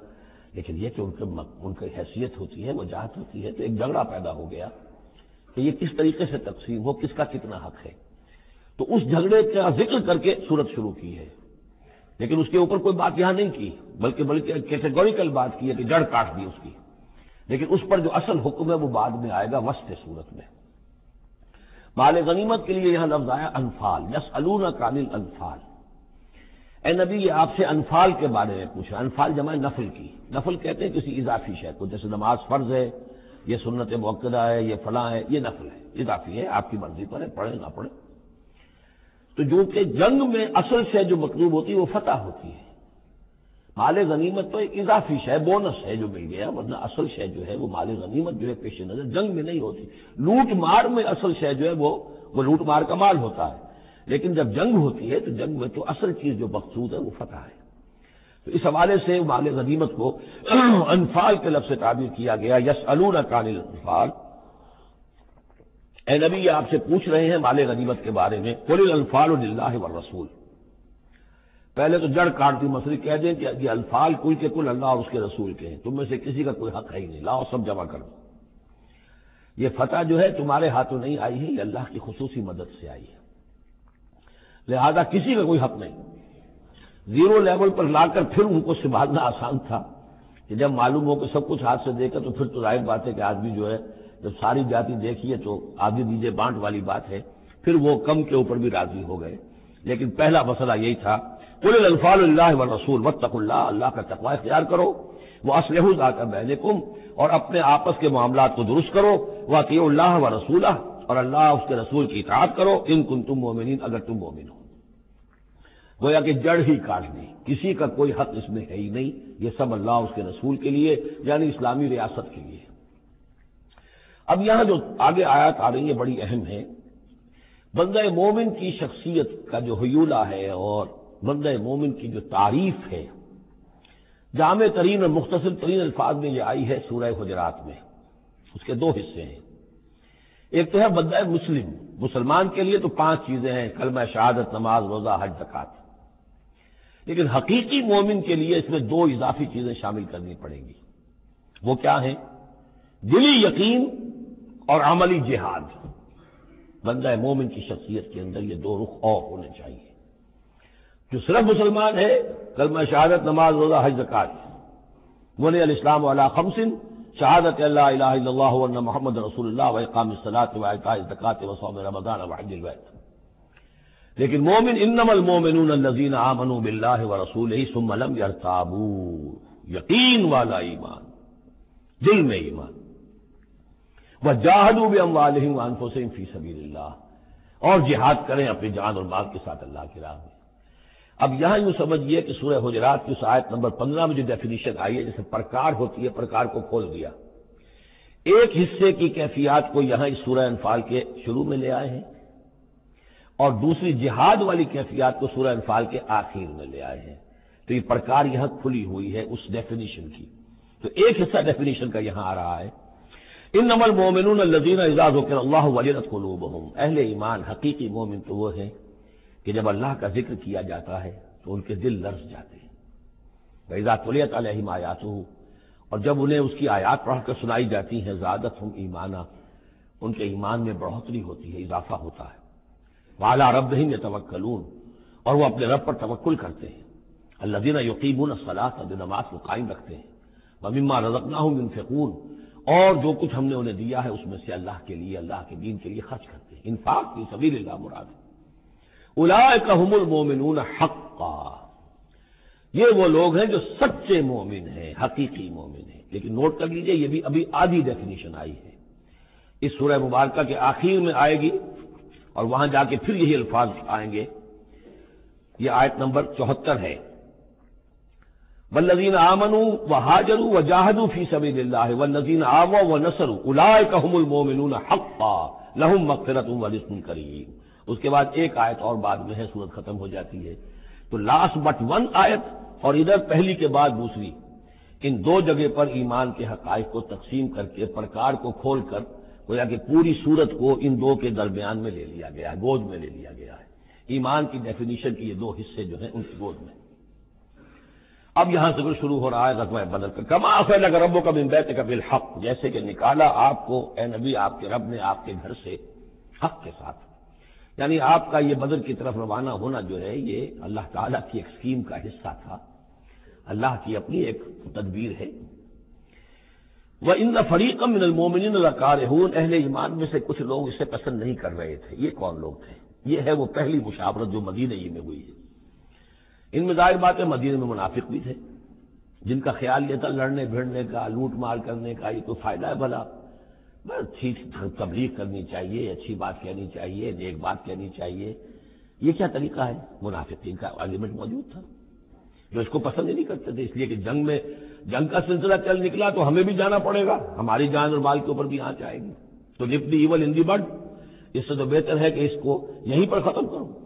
لیکن یہ کہ ان کے ان کی حیثیت ہوتی ہے وہ ہوتی ہے، تو ایک جھگڑا پیدا ہو گیا کہ یہ کس طریقے سے تقسیم ہو، کس کا کتنا حق ہے۔ تو اس جھگڑے کا ذکر کر کے صورت شروع کی ہے۔ لیکن اس کے اوپر کوئی بات یہاں نہیں کی، بلکہ بلکہ کیٹیگوریکل بات کی ہے کہ جڑ کاٹ دی اس کی۔ لیکن اس پر جو اصل حکم ہے وہ بعد میں آئے گا وسط صورت میں۔ مال غنیمت کے لیے یہاں لفظ آیا انفال یس الون کامل انفال اے نبی، یہ آپ سے انفال کے بارے میں پوچھا۔ انفال جمع نفل کی۔ نفل کہتے ہیں کسی اضافی شے کو، جیسے نماز فرض ہے، یہ سنت موقع ہے، یہ فلاں ہے، یہ نفل ہے۔ اضافی ہے، آپ کی مرضی پر ہے پڑھے نہ پڑھے تو جو کہ جنگ میں اصل سے جو مطلوب ہوتی ہے وہ فتح ہوتی ہے۔ مال غنیمت تو ایک اضافی شے، بونس ہے جو مل گیا، ورنہ اصل شے جو ہے وہ مال غنیمت جو ہے پیش نظر جنگ میں نہیں ہوتی۔ لوٹ مار میں اصل شے جو ہے وہ وہ لوٹ مار کا مال ہوتا ہے۔ لیکن جب جنگ ہوتی ہے تو جنگ میں تو اصل چیز جو مقصود ہے وہ فتح ہے۔ تو اس حوالے سے مال غنیمت کو [clears throat] انفال کے لفظ سے تعبیر کیا گیا یس الون انفال اے نبی، یہ آپ سے پوچھ رہے ہیں مال غنیمت کے بارے میں کل الفال اللہ و رسول پہلے تو جڑ کاٹ دی مسئلہ کہہ دیں کہ یہ الفال کل کے کل اللہ اور اس کے رسول کے ہیں، تم میں سے کسی کا کوئی حق ہے ہی نہیں، لاؤ سب جمع کر دو۔ یہ فتح جو ہے تمہارے ہاتھوں نہیں آئی ہے، یہ اللہ کی خصوصی مدد سے آئی ہے۔ لہذا کسی کا کوئی حق نہیں۔ زیرو لیول پر لا کر پھر ان کو سنبھالنا آسان تھا کہ جب معلوم ہو کہ سب کچھ ہاتھ سے دیکھا تو پھر تو ظاہر بات ہے کہ آدمی جو ہے جب ساری جاتی دیکھیے تو آدھی دیجیے بانٹ والی بات ہے، پھر وہ کم کے اوپر بھی راضی ہو گئے۔ لیکن پہلا مسئلہ یہی تھا کل الفال اللہ و رسول و تق اللہ اللہ کا تقوا اختیار کرو۔ وہ اسلح کا بہن کم اور اپنے آپس کے معاملات کو درست کرو۔ وہ عطی اللہ و رسول اور اللہ اس کے رسول کی اطاعت کرو۔ ان کن تم مومنین اگر تم مومن ہو۔ گویا کہ جڑ ہی کاٹ دی کسی کا کوئی حق اس میں ہے ہی نہیں۔ یہ سب اللہ اس کے رسول کے لیے یعنی اسلامی ریاست کے لیے۔ اب یہاں جو آگے آیات آ رہی ہے بڑی اہم ہے بندہ مومن کی شخصیت کا جو حیولہ ہے اور بندہ مومن کی جو تعریف ہے، جامع ترین اور مختصر ترین الفاظ میں یہ آئی ہے سورہ حجرات میں۔ اس کے دو حصے ہیں۔ ایک تو ہے بندہ مسلم، مسلمان کے لیے تو پانچ چیزیں ہیں، کلمہ شہادت، نماز، روزہ، حج زکات لیکن حقیقی مومن کے لیے اس میں دو اضافی چیزیں شامل کرنی پڑیں گی۔ وہ کیا ہیں؟ دلی یقین اور عملی جہاد۔ بندہ مومن کی شخصیت کے اندر یہ دو رخ اور ہونے چاہیے۔ جو صرف مسلمان ہے کلمہ شہادت، نماز، روزہ، حج زکات وہ الاسلام علیہ خمسن شہادت اللہ الہ الا اللہ ورنہ محمد رسول اللہ و اقام الصلاۃ و اعطاء الزکات و صوم رمضان و حج البیت۔ لیکن مومن انم المومنون الذين امنوا بالله ورسوله ثم لم يرتابوا یقین والا ایمان، دل میں ایمان۔ وہ جاہدوا باموالهم وانفسهم في سبيل الله اور جہاد کریں اپنی جان اور مال کے ساتھ اللہ کی راہ میں۔ اب یہاں یوں سمجھیے کہ سورہ حجرات کی اس آیت نمبر پندرہ میں جو ڈیفینیشن آئی ہے، جیسے پرکار ہوتی ہے، پرکار کو کھول دیا۔ ایک حصے کی کیفیات کو یہاں اس سورہ انفال کے شروع میں لے آئے ہیں۔ اور دوسری جہاد والی کیفیات کو سورہ انفال کے آخر میں لے آئے ہیں۔ تو یہ پرکار یہاں کھلی ہوئی ہے اس ڈیفینیشن کی۔ تو ایک حصہ ڈیفینیشن کا یہاں آ رہا ہے۔ ان نمل مومن الزین اعزاز ہو کر اللہ ولیرت کو اہل ایمان، حقیقی مومن تو وہ ہیں کہ جب اللہ کا ذکر کیا جاتا ہے تو ان کے دل لرز جاتے ہیں. بیزا تولیت علیہم آیات اور جب انہیں اس کی آیات پڑھ کر سنائی جاتی ہیں زیادت ہم ایمانہ ان کے ایمان میں بڑھوتری ہوتی ہے، اضافہ ہوتا ہے. والا رب ہی میں توکلون اور وہ اپنے رب پر توکل کرتے ہیں. اللہ دینا یقین صلاح نماز کو قائم رکھتے ہیں. مما رزقنا ہوں انفقون اور جو کچھ ہم نے انہیں دیا ہے، اس میں سے اللہ کے لیے، اللہ کے دین کے لیے خرچ کرتے ہیں۔ انفاق کی سبھی اللہ مراد ہے۔ الاحم المومنون حقا۔ یہ وہ لوگ ہیں جو سچے مومن ہیں، حقیقی مومن ہیں۔ لیکن نوٹ کر لیجیے، یہ بھی ابھی آدھی ڈیفینیشن آئی ہے۔ اس سورہ مبارکہ کے آخر میں آئے گی اور وہاں جا کے پھر یہی الفاظ آئیں گے۔ یہ آیت نمبر چوہتر ہے۔ ولزین آمن و حاجر و جاہدو فی سبیل اللہ ولزین آو و نسر الاحم المومنون حقا لہم مغفرت و رسم کریم۔ اس کے بعد ایک آیت اور بعد میں ہے، سورت ختم ہو جاتی ہے۔ تو لاسٹ بٹ ون آیت اور ادھر پہلی کے بعد دوسری۔ ان دو جگہ پر ایمان کے حقائق کو تقسیم کر کے پرکار کو کھول کر گویا کہ پوری صورت کو ان دو کے درمیان میں لے لیا گیا ہے، گود میں لے لیا گیا ہے۔ ایمان کی ڈیفینیشن کے یہ دو حصے جو ہیں، ان کی گود میں۔ اب یہاں سے شروع ہو رہا ہے رقم بدل کر کما فیل اگر ربوں کا بیت کا بالحق، جیسے کہ نکالا آپ کو، اے نبی، آپ کے رب نے آپ کے گھر سے حق کے ساتھ۔ یعنی آپ کا یہ بدر کی طرف روانہ ہونا جو ہے، یہ اللہ تعالیٰ کی ایک اسکیم کا حصہ تھا۔ اللہ کی اپنی ایک تدبیر ہے۔ وہ ان فریقم من المومن الکار اہل ایمان میں سے کچھ لوگ اسے پسند نہیں کر رہے تھے۔ یہ کون لوگ تھے؟ یہ ہے وہ پہلی مشاورت جو مدینہ ہی میں ہوئی ہے۔ ان میں ظاہر بات ہے مدینہ میں منافق بھی تھے، جن کا خیال یہ تھا لڑنے بھیڑنے کا، لوٹ مار کرنے کا، یہ تو فائدہ ہے بھلا۔ اچھی تبلیغ کرنی چاہیے، اچھی بات کہنی چاہیے، نیک بات کہنی چاہیے۔ یہ کیا طریقہ ہے؟ منافقین کا آرگیومنٹ موجود تھا۔ جو اس کو پسند ہی نہیں کرتے تھے، اس لیے کہ جنگ میں، جنگ کا سلسلہ چل نکلا تو ہمیں بھی جانا پڑے گا۔ ہماری جان اور مال کے اوپر بھی آنچ آئے گی۔ تو لپ دی ایول ان دی بڈ اس سے تو بہتر ہے کہ اس کو یہیں پر ختم کرو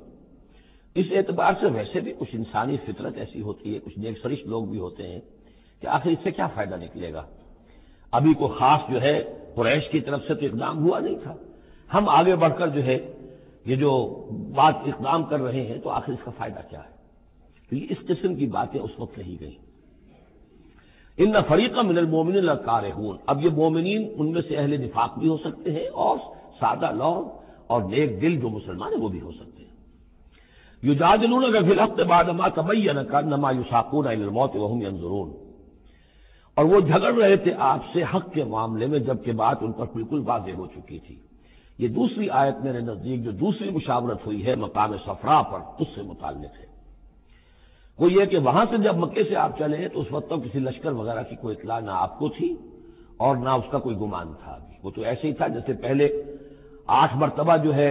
اس اعتبار سے ویسے بھی کچھ انسانی فطرت ایسی ہوتی ہے، کچھ نیک سرش لوگ بھی ہوتے ہیں کہ آخر اس سے کیا فائدہ نکلے گا؟ ابھی کو خاص جو ہے قریش کی طرف سے تو اقدام ہوا نہیں تھا۔ ہم آگے بڑھ کر جو ہے، یہ جو بات اقدام کر رہے ہیں تو آخر اس کا فائدہ کیا ہے؟ کیونکہ اس قسم کی باتیں اس وقت نہیں گئیں۔ ان فریق من المومن الکار اب یہ مومنین ان میں سے اہل نفاق بھی ہو سکتے ہیں اور سادہ لوگ اور نیک دل جو مسلمان ہیں وہ بھی ہو سکتے ہیں۔ یو جاجلون اگر پھر ہفتے بعد اما تبئی نما یو ساکون موت وہ ضرور اور وہ جھگڑ رہے تھے آپ سے حق کے معاملے میں، جبکہ بات ان پر بالکل واضح ہو چکی تھی۔ یہ دوسری آیت میرے نزدیک، جو دوسری مشاورت ہوئی ہے، مقام سفرا پر اس سے متعلق ہے۔ وہ یہ کہ وہاں سے جب مکے سے آپ چلے، تو اس وقت تو کسی لشکر وغیرہ کی کوئی اطلاع نہ آپ کو تھی، اور نہ اس کا کوئی گمان تھا ابھی۔ وہ تو ایسے ہی تھا جیسے پہلے آٹھ مرتبہ جو ہے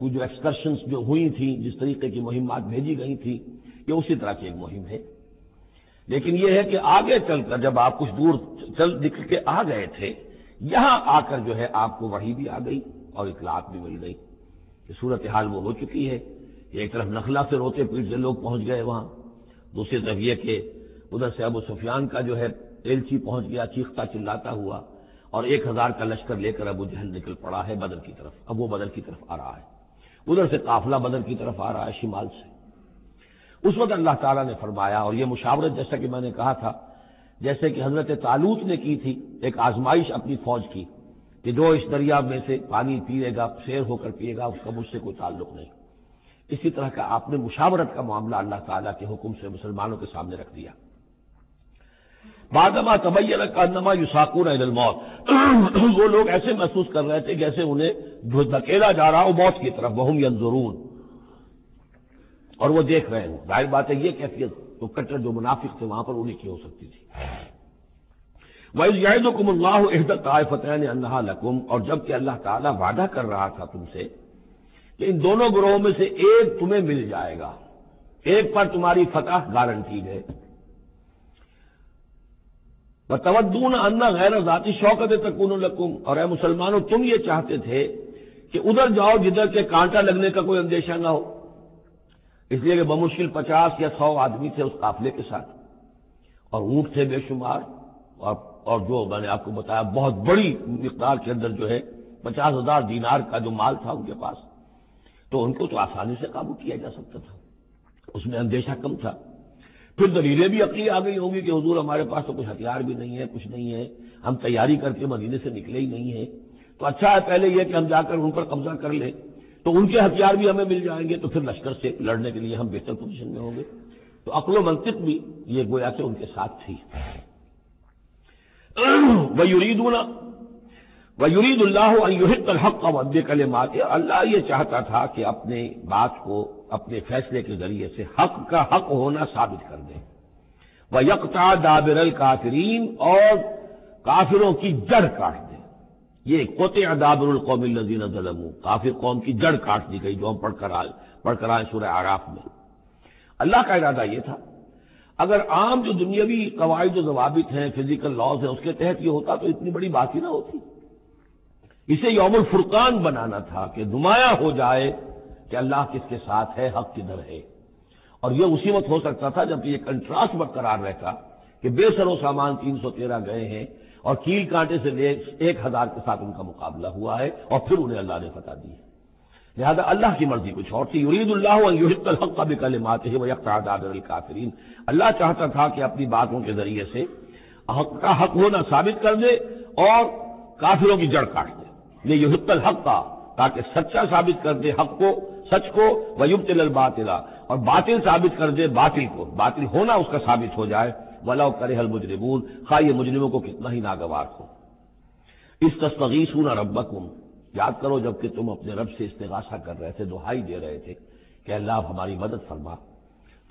وہ جو ایکسکرشنس جو ہوئی تھیں، جس طریقے کی مہمات بھیجی گئی تھی یہ اسی طرح کی ایک مہم ہے۔ لیکن یہ ہے کہ آگے چل کر جب آپ کچھ دور چل نکل کے آ گئے تھے، یہاں آ کر جو ہے آپ کو وہی بھی آ گئی اور اطلاعات بھی مل گئی کہ صورت حال وہ ہو چکی ہے۔ ایک طرف نخلا سے روتے پیٹ سے لوگ پہنچ گئے وہاں۔ دوسری طرف یہ کہ ادھر سے ابو سفیان کا جو ہے ایلچی پہنچ گیا، چیختا چلاتا ہوا اور ایک ہزار کا لشکر لے کر ابو جہل نکل پڑا ہے بدر کی طرف۔ اب وہ بدر کی طرف آ رہا ہے۔ ادھر سے قافلہ بدر کی طرف آ رہا ہے شمال سے۔ اس وقت اللہ تعالیٰ نے فرمایا، اور یہ مشاورت جیسا کہ میں نے کہا تھا، جیسے کہ حضرت تعلق نے کی تھی، ایک آزمائش اپنی فوج کی کہ جو اس دریا میں سے پانی پیے گا شیر ہو کر پیے گا، اس کا مجھ سے کوئی تعلق نہیں۔ اسی طرح کا آپ نے مشاورت کا معاملہ اللہ تعالیٰ کے حکم سے مسلمانوں کے سامنے رکھ دیا۔ بادما طبی کا یوساکون موت وہ لوگ ایسے محسوس کر رہے تھے جیسے انہیں دھکیلا جا رہا ہو موت کی طرف بہم ینظرون۔ اور وہ دیکھ رہے ہیں ظاہر بات ہے یہ کیفیت تو کٹر، جو منافق تھے، وہاں پر انہیں کی ہو سکتی تھی۔ وائز کم اللہ احدت فتح اللہ لکم اور جبکہ اللہ تعالیٰ وعدہ کر رہا تھا تم سے کہ ان دونوں گروہوں میں سے ایک تمہیں مل جائے گا۔ ایک پر تمہاری فتح گارنٹی ہے۔ توجہ انا غیر ذاتی شوقت تکون القم اور اے مسلمانوں، تم یہ چاہتے تھے کہ ادھر جاؤ جدھر کے کانٹا لگنے کا کوئی اندیشہ نہ ہو۔ اس لیے کہ بمشکل پچاس یا سو آدمی تھے اس قافلے کے ساتھ۔ اور اونٹ تھے بے شمار۔ اور اور جو میں نے آپ کو بتایا، بہت بڑی مقدار کے اندر جو ہے، پچاس ہزار دینار کا جو مال تھا ان کے پاس۔ تو ان کو تو آسانی سے قابو کیا جا سکتا تھا۔ اس میں اندیشہ کم تھا۔ پھر دلیلیں بھی عقلی آ گئی ہوں گی کہ حضور ہمارے پاس تو کچھ ہتھیار بھی نہیں ہے، کچھ نہیں ہے۔ ہم تیاری کر کے مدینے سے نکلے ہی نہیں ہیں۔ تو اچھا ہے پہلے یہ کہ ہم جا کر ان پر قبضہ کر لیں۔ تو ان کے ہتھیار بھی ہمیں مل جائیں گے تو پھر لشکر سے لڑنے کے لیے ہم بہتر پوزیشن میں ہوں گے۔ تو عقل و منطق بھی یہ گویا کہ ان کے ساتھ تھی۔ وہ یورید وہ یورید اللہ الحق کا ودے کل مات اللہ یہ چاہتا تھا کہ اپنے بات کو اپنے فیصلے کے ذریعے سے حق کا حق ہونا ثابت کر دیں۔ وہ یکتا دابر الکافرین اور کافروں کی جڑ کاٹ دیں۔ یہ کوتے دابر القوم الزین ظلم کافر قوم کی جڑ کاٹ دی گئی جو ہم پڑھ کر آئے پڑھ کر آئے سورہ آراف میں۔ اللہ کا ارادہ یہ تھا، اگر عام جو دنیاوی قواعد و ضوابط ہیں فزیکل لاز ہیں، اس کے تحت یہ ہوتا تو اتنی بڑی بات ہی نہ ہوتی۔ اسے یوم الفرقان بنانا تھا کہ نمایاں ہو جائے کہ اللہ کس کے ساتھ ہے، حق کدھر ہے۔ اور یہ اسی وقت ہو سکتا تھا جب یہ کنٹراسٹ برقرار رہتا کہ بے سر و سامان تین سو تیرہ گئے ہیں اور کیل کانٹے سے ایک ہزار کے ساتھ ان کا مقابلہ ہوا ہے اور پھر انہیں اللہ نے فتح دی ہے۔ لہٰذا اللہ کی مرضی کچھ اور تھی۔ یرید اللہ الحق کا بھی کل ماتے ہیں وہ الکافرین۔ اللہ چاہتا تھا کہ اپنی باتوں کے ذریعے سے حق کا حق ہونا ثابت کر دے اور کافروں کی جڑ کاٹ دے۔ یہ یوہت الحق کا تاکہ سچا ثابت کر دے حق کو سچ کو ویب تل الباطلا اور باطل ثابت کر دے باطل کو۔ باطل ہونا اس کا ثابت ہو جائے۔ ولا کرے حل مجرمون خواہ یہ مجرموں کو کتنا ہی ناگوار ہو۔ اس تستغیث نہ ربکم یاد کرو جبکہ تم اپنے رب سے استغاثہ کر رہے تھے، دہائی دے رہے تھے کہ اللہ ہماری مدد فرما۔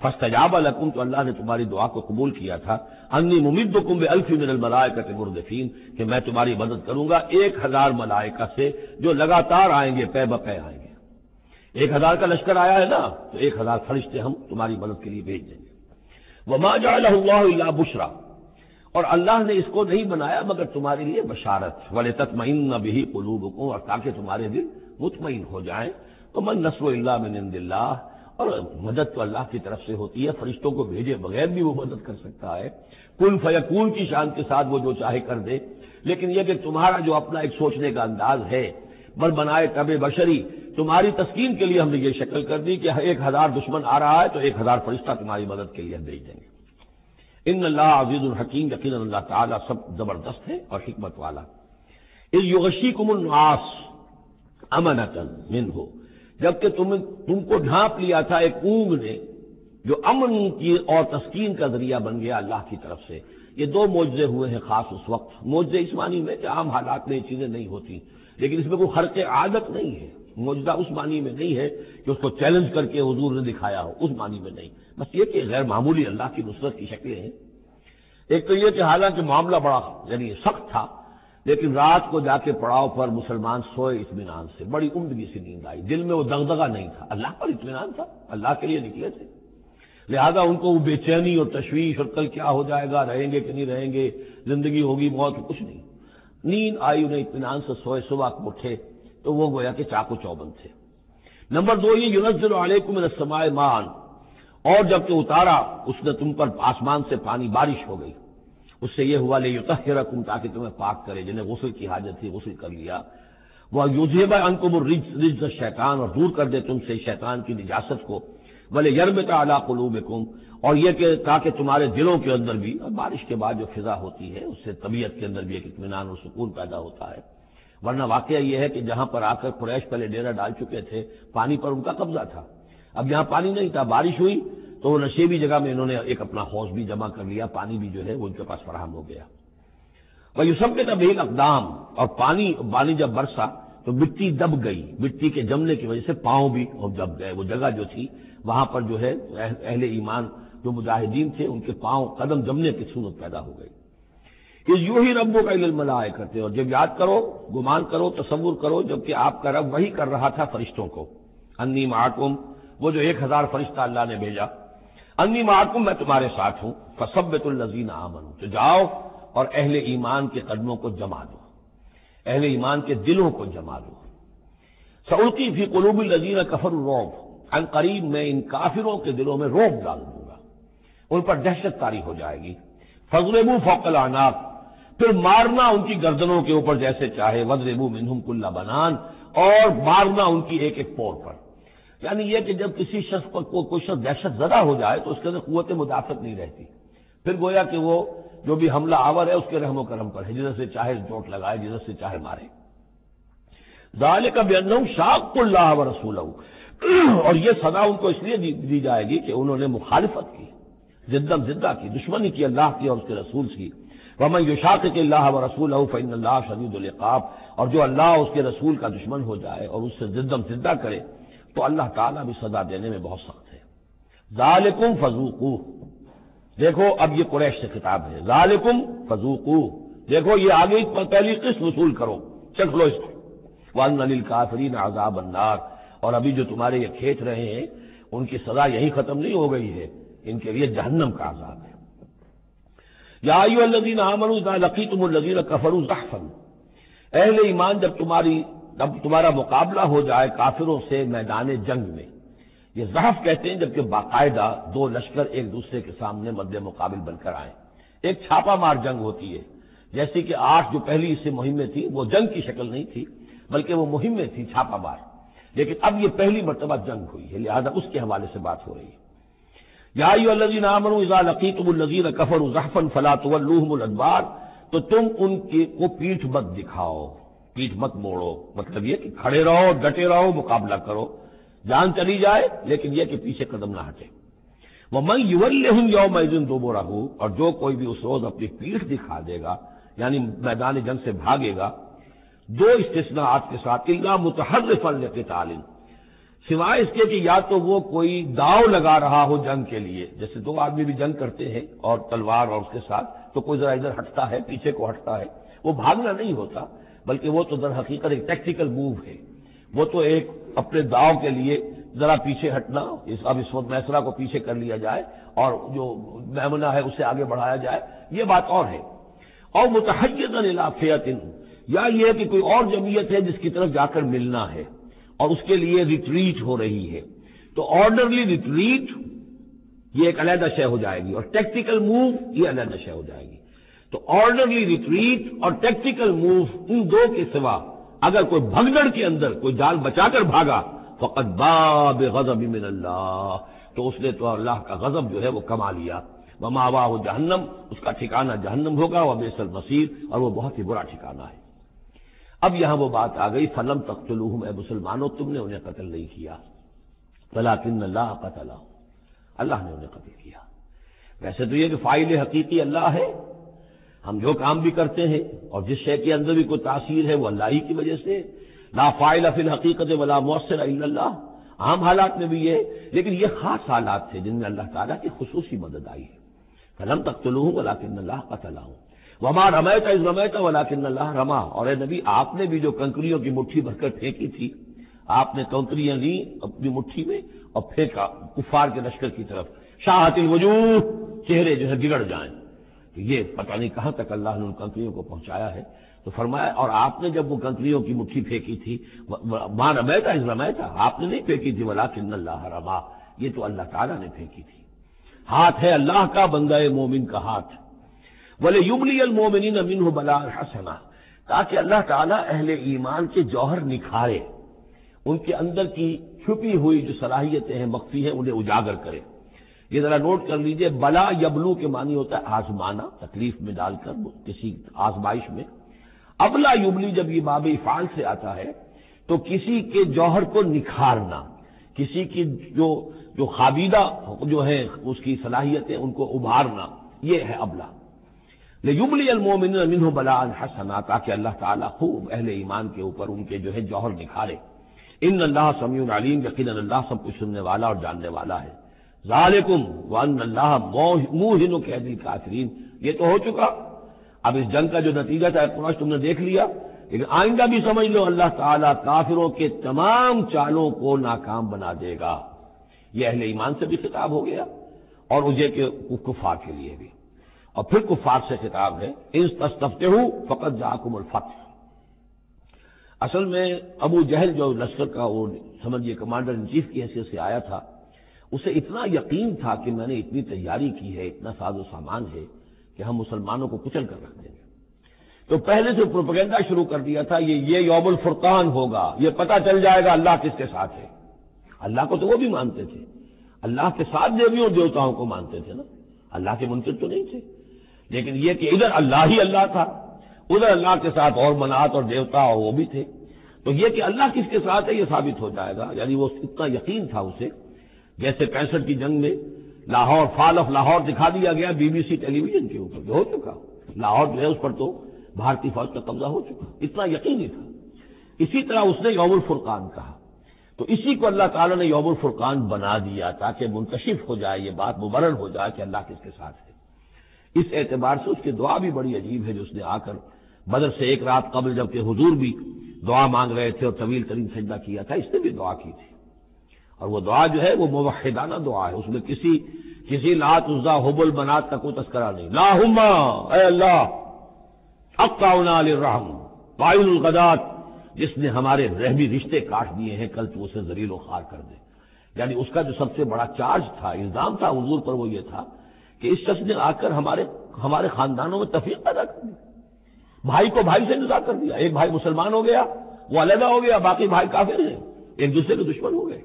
فستجاب الکم تو اللہ نے تمہاری دعا کو قبول کیا تھا۔ انی ممد کم الفی من الملائکت مردفین کہ میں تمہاری مدد کروں گا ایک ہزار ملائکہ سے جو لگاتار آئیں گے، پے بپے آئیں گے۔ ایک ہزار کا لشکر آیا ہے نا، تو ایک ہزار فرشتے ہم تمہاری مدد کے لیے بھیج دیں گے۔ وہ ما جعلہ اللہ اللہ بشرا اور اللہ نے اس کو نہیں بنایا، مگر تمہارے لیے بشارت۔ والے تطمئن بھی قلوب کو اور تاکہ تمہارے دل مطمئن ہو جائیں۔ تو من نسر اللہ من عند اللہ اور مدد تو اللہ کی طرف سے ہوتی ہے، فرشتوں کو بھیجے بغیر بھی وہ مدد کر سکتا ہے۔ کل فیقول کی شان کے ساتھ وہ جو چاہے کر دے۔ لیکن یہ کہ تمہارا جو اپنا ایک سوچنے کا انداز ہے بر بنائے طب بشری تمہاری تسکین کے لیے ہم نے یہ شکل کر دی کہ ایک ہزار دشمن آ رہا ہے تو ایک ہزار فرشتہ تمہاری مدد کے لیے بھیج دیں گے۔ ان اللہ عزیز الحکیم یقین اللہ تعالیٰ سب زبردست ہے اور حکمت والا۔ اس یوگشی کم الناس امن من ہو جبکہ تم تم کو ڈھانپ لیا تھا ایک اونگ نے جو امن کی اور تسکین کا ذریعہ بن گیا اللہ کی طرف سے۔ یہ دو معجزے ہوئے ہیں خاص اس وقت۔ معجزے اس معنی میں کہ عام حالات میں یہ چیزیں نہیں ہوتی، لیکن اس میں کوئی خرچ عادت نہیں ہے۔ موجودہ اس معنی میں نہیں ہے کہ اس کو چیلنج کر کے حضور نے دکھایا ہو، اس معنی میں نہیں۔ بس یہ کہ غیر معمولی اللہ کی نصرت کی شکلیں ہیں۔ ایک تو یہ کہ حالانکہ معاملہ بڑا یعنی سخت تھا، لیکن رات کو جا کے پڑاؤ پر مسلمان سوئے اطمینان سے، بڑی عمدگی سے نیند آئی۔ دل میں وہ دغدغہ نہیں تھا۔ اللہ پر اطمینان تھا، اللہ کے لیے نکلے تھے۔ لہذا ان کو وہ بے چینی اور تشویش اور کل کیا ہو جائے گا، رہیں گے کہ نہیں رہیں گے، زندگی ہوگی موت کچھ نہیں۔ نیند آئی، انہیں اطمینان سے سوئے، صبح کو اٹھے۔ تو وہ گویا کہ چاقو چوبند تھے۔ نمبر دو، یہ یونزل علیکم السماء مان اور جبکہ اتارا، اس نے تم پر آسمان سے پانی بارش ہو گئی۔ اس سے یہ ہوا، لے یو رکھوں تاکہ تمہیں پاک کرے، جنہیں غسل کی حاجت تھی غسل کر لیا۔ وہ یوزیب انکم رج شیطان اور دور کر دے تم سے شیطان کی نجاست کو۔ بولے یرم کا اعلیٰ قلوب اور یہ کہ، تاکہ تمہارے دلوں کے اندر بھی بارش کے بعد جو فضا ہوتی ہے، اس سے طبیعت کے اندر بھی ایک اطمینان اور سکون پیدا ہوتا ہے۔ ورنہ واقعہ یہ ہے کہ جہاں پر آ کر قریش پہلے ڈیرا ڈال چکے تھے، پانی پر ان کا قبضہ تھا۔ اب یہاں پانی نہیں تھا، بارش ہوئی، تو وہ نشیبی جگہ میں انہوں نے ایک اپنا حوض بھی جمع کر لیا، پانی بھی جو ہے وہ ان کے پاس فراہم ہو گیا۔ وہ یوسف کے تب ایک اقدام اور پانی پانی جب برسا، تو مٹی دب گئی۔ مٹی کے جمنے کی وجہ سے پاؤں بھی دب گئے۔ وہ جگہ جو تھی، وہاں پر جو ہے اہل ایمان جو مجاہدین تھے، ان کے پاؤں قدم جمنے کی صورت پیدا ہو گئی۔ کہ یوں ہی ربوں کا علم آئے کرتے اور جب یاد کرو، گمان کرو، تصور کرو جبکہ آپ کا رب وہی کر رہا تھا فرشتوں کو۔ انی محکم وہ جو ایک ہزار فرشتہ اللہ نے بھیجا۔ انی محکم میں تمہارے ساتھ ہوں۔ فصبت النزین آمن تو جاؤ اور اہل ایمان کے قدموں کو جما دو۔ اہل ایمان کے دلوں کو جما دو۔ سعودی فی قلوب الزین کفر روب ان قریب میں ان کافروں کے دلوں میں روب ڈال دوں گا۔ ان پر دہشت کاری ہو جائے گی۔ فضل فوکل عناق پھر مارنا ان کی گردنوں کے اوپر جیسے چاہے وزربو منہم کلّا بنان، اور مارنا ان کی ایک ایک پور پر۔ یعنی یہ کہ جب کسی شخص پر کوئی شخص دہشت زدہ ہو جائے تو اس کے اندر قوت مدافعت نہیں رہتی۔ پھر گویا کہ وہ جو بھی حملہ آور ہے، اس کے رحم و کرم پر ہے، جدھر سے چاہے چوٹ لگائے، جدھر سے چاہے مارے۔ ظال کا بھی شاخ اللہ و رسول اور یہ سزا ان کو اس لیے دی جائے گی کہ انہوں نے مخالفت کی زدم زدہ کی، دشمنی کی، اللہ کی اور اس کے رسول کی۔ ومن یوشاق کے اللہ و رسول فعین اللہ شدید القاب اور جو اللہ اس کے رسول کا دشمن ہو جائے اور اس سے زدم زدہ کرے تو اللہ تعالیٰ بھی سزا دینے میں بہت سخت ہے۔ ظالکم فضوقو دیکھو اب یہ قریش سے خطاب ہے۔ ظالکم فضوقو دیکھو یہ آگے پہلی قسط وصول کرو۔ چل لو اس کو۔ ون کافرین عذاب النار۔ اور ابھی جو تمہارے یہ کھیت رہے ہیں، ان کی سزا یہی ختم نہیں ہو گئی ہے۔ ان کے لیے جہنم کا عذاب ہے۔ یا الذین آمنوا لقیتم الذین کفروا زحفا۔ اہل ایمان، جب تمہاری جب تمہارا مقابلہ ہو جائے کافروں سے میدان جنگ میں، یہ زحف کہتے ہیں جبکہ باقاعدہ دو لشکر ایک دوسرے کے سامنے مد مقابل بن کر آئے۔ ایک چھاپا مار جنگ ہوتی ہے، جیسے کہ آٹھ جو پہلی اس سے مہمیں تھی وہ جنگ کی شکل نہیں تھی، بلکہ وہ مہمیں تھی چھاپا مار۔ لیکن اب یہ پہلی مرتبہ جنگ ہوئی ہے، لہذا اس کے حوالے سے بات ہو رہی ہے۔ یا الذین آمنوا اذا لقیتم الذین کفروا زحفا فلا تولوهم الادبار، تو تم ان کی کو پیٹھ مت دکھاؤ، پیٹھ مت موڑو۔ مطلب یہ کہ کھڑے رہو، ڈٹے رہو، مقابلہ کرو۔ جان چلی جائے، لیکن یہ کہ پیچھے قدم نہ ہٹے۔ وہ میں یو ہوں یوم دن دو اور جو کوئی بھی اس روز اپنی پیٹھ دکھا دے گا یعنی میدان جنگ سے بھاگے گا، دو استثناءات کے ساتھ اللہ متحرف تعلیم سوائے اس کے کہ یا تو وہ کوئی داؤ لگا رہا ہو جنگ کے لیے، جیسے دو آدمی بھی جنگ کرتے ہیں اور تلوار اور اس کے ساتھ، تو کوئی ذرا ادھر ہٹتا ہے، پیچھے کو ہٹتا ہے۔ وہ بھاگنا نہیں ہوتا، بلکہ وہ تو در حقیقت ایک ٹیکٹیکل موو ہے۔ وہ تو ایک اپنے داؤ کے لیے ذرا پیچھے ہٹنا اب اس وقت میسرا کو پیچھے کر لیا جائے اور جو میمنا ہے، اسے آگے بڑھایا جائے۔ یہ بات اور ہے۔ اور متحد علاقیت یا یہ کہ کوئی اور جمعیت ہے جس کی طرف جا کر ملنا ہے۔ اور اس کے لیے ریٹریٹ ہو رہی ہے۔ تو آرڈرلی ریٹریٹ یہ ایک علیحدہ شے ہو جائے گی اور ٹیکٹیکل موو یہ علیحدہ شے ہو جائے گی۔ تو آرڈرلی ریٹریٹ اور ٹیکٹیکل موو ان دو کے سوا اگر کوئی بھگدڑ کے اندر کوئی جال بچا کر بھاگا، فقط باب غضب من اللہ۔ تو اس نے تو اللہ کا غضب جو ہے وہ کما لیا۔ وہ ماوا جہنم اس کا ٹھکانہ جہنم ہوگا وہ بیسل مسیر اور وہ بہت ہی برا ٹھکانہ ہے۔ اب یہاں وہ بات آ گئی، فلم تخت اے مسلمانوں، تم نے انہیں قتل نہیں کیا۔ فلاکن اللہ قتل اللہ نے انہیں قتل کیا۔ ویسے تو یہ کہ فائل حقیقی اللہ ہے۔ ہم جو کام بھی کرتے ہیں، اور جس شے کے اندر بھی کوئی تاثیر ہے، وہ اللہ ہی کی وجہ سے۔ لا فائل فی الحقیقت ولا مؤثر الا اللہ۔ عام حالات میں بھی یہ، لیکن یہ خاص حالات تھے جن میں اللہ تعالیٰ کی خصوصی مدد آئی۔ ہے قلم تک تو لوں ولاکن اللہ کا تلا ہوں وہ ہمارا رمیتا اس رمیتا ولاکن اللہ رما اور اے نبی، آپ نے بھی جو کنکریوں کی مٹھی بھر کر پھینکی تھی، آپ نے کنکریاں لی اپنی مٹھی میں اور پھینکا کفار کے لشکر کی طرف۔ شاہت الوجوہ چہرے جو ہے بگڑ جائیں۔ تو یہ پتہ نہیں کہاں تک اللہ نے ان کنکریوں کو پہنچایا ہے۔ تو فرمایا، اور آپ نے جب وہ کنکریوں کی مٹھی پھینکی تھی ماں رمیتا اس رمیتا آپ نے نہیں پھینکی تھی ولاکن اللہ رما یہ تو اللہ تعالیٰ نے پھینکی تھی۔ ہاتھ ہے اللہ کا، بندہ مومن کا ہاتھ۔ بولے یوبلی المومنین امین ہو بلا حسنا تاکہ اللہ تعالیٰ اہل ایمان کے جوہر نکھارے، ان کے اندر کی چھپی ہوئی جو صلاحیتیں ہیں، مخفی ہیں، انہیں اجاگر کرے۔ یہ ذرا نوٹ کر لیجیے، بلا یبلو کے معنی ہوتا ہے آزمانا، تکلیف میں ڈال کر، کسی آزمائش میں۔ ابلا یبلی جب یہ باب افعال سے آتا ہے، تو کسی کے جوہر کو نکھارنا، کسی کی جو جو خابیدہ جو ہے اس کی صلاحیتیں، ان کو ابھارنا، یہ ہے ابلا۔ یبلی المومن امین بلا حسنا، تاکہ اللہ تعالیٰ خوب اہل ایمان کے اوپر ان کے جو ہے جوہر نکھارے۔ ان اللہ سمیع علیم یقین اللہ سب کچھ سننے والا اور جاننے والا ہے۔ ظالکم وان اللہ موہن کے کافرین یہ تو ہو چکا۔ اب اس جنگ کا جو نتیجہ تھا قرآن تم نے دیکھ لیا، لیکن آئندہ بھی سمجھ لو، اللہ تعالیٰ کافروں کے تمام چالوں کو ناکام بنا دے گا۔ یہ اہل ایمان سے بھی خطاب ہو گیا اور مجھے کے کفار کے لیے بھی۔ اور پھر کفار سے خطاب ہے اس تستفتے ہوں فقط جاکم الفتح. اصل میں ابو جہل جو لشکر کا وہ سمجھیے کمانڈر ان چیف کی حیثیت سے آیا تھا، اسے اتنا یقین تھا کہ میں نے اتنی تیاری کی ہے، اتنا ساز و سامان ہے کہ ہم مسلمانوں کو کچل کر رکھ دیں گے۔ تو پہلے سے پروپگینڈا شروع کر دیا تھا، یہ یہ یوم الفرقان ہوگا، یہ پتہ چل جائے گا اللہ کس کے ساتھ ہے۔ اللہ کو تو وہ بھی مانتے تھے۔ اللہ کے ساتھ دیویوں دیوتاؤں کو مانتے تھے نا۔ اللہ کے منکر تو نہیں تھے۔ لیکن یہ کہ ادھر اللہ ہی اللہ تھا، ادھر اللہ کے ساتھ اور منات اور دیوتا اور وہ بھی تھے۔ تو یہ کہ اللہ کس کے ساتھ ہے، یہ ثابت ہو جائے گا۔ یعنی وہ اتنا یقین تھا اسے۔ جیسے پینسٹھ کی جنگ میں لاہور، فال آف لاہور دکھا دیا گیا B B C television کے اوپر، جو ہو چکا۔ لاہور جو ہے، اس پر تو بھارتی فوج کا قبضہ ہو چکا۔ اتنا یقین ہی تھا۔ اسی طرح اس نے یوم الفرقان کہا۔ تو اسی کو اللہ تعالیٰ نے یوم الفرقان بنا دیا تاکہ منکشف ہو جائے یہ بات، مبرر ہو جائے کہ اللہ کس کے ساتھ ہے۔ اس اعتبار سے اس کی دعا بھی بڑی عجیب ہے جو اس نے آ کر بدر سے ایک رات قبل جبکہ حضور بھی دعا مانگ رہے تھے اور طویل ترین سجدہ کیا تھا، اس نے بھی دعا کی تھی۔ اور وہ دعا جو ہے وہ موحدانہ دعا ہے۔ اس میں کسی کسی لات عزا حب البنات کا کوئی تذکرہ نہیں۔ لاہما، اے اللہ الرحم وائل الغدات، جس نے ہمارے رحمی رشتے کاٹ دیے ہیں، کل تو اسے زریل و خار کر دے۔ یعنی اس کا جو سب سے بڑا چارج تھا، الزام تھا حضور پر وہ یہ تھا کہ اس شخص نے آ کر ہمارے ہمارے خاندانوں میں تفریح پیدا کر دی۔ بھائی کو بھائی سے نظا کر دیا۔ ایک بھائی مسلمان ہو گیا، وہ علیحدہ ہو گیا، باقی بھائی کافر ہیں۔ ایک دوسرے کے دشمن ہو گئے۔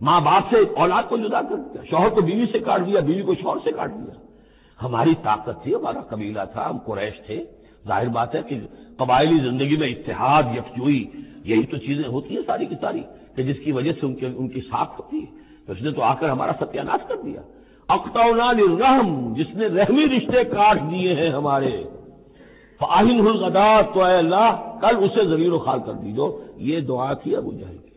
ماں باپ سے اولاد کو جدا کر دیا۔ شوہر کو بیوی سے کاٹ دیا، بیوی کو شوہر سے کاٹ دیا۔ ہماری طاقت تھی، ہمارا قبیلہ تھا، ہم قریش تھے۔ ظاہر بات ہے کہ قبائلی زندگی میں اتحاد، یکجوئی، یہی تو چیزیں ہوتی ہیں ساری کی ساری کہ جس کی وجہ سے ان کی ان کی ساخت ہوتی ہے۔ تو اس نے تو آ کر ہمارا ستیہ ناش کر دیا۔ الرحم جس نے رحمی رشتے کاٹ دیے ہیں ہمارے۔ فاہم الغدات تو اے اللہ، کل اسے ضریر و خال کر دیجو۔ یہ دعا تھی ابو جہل کی۔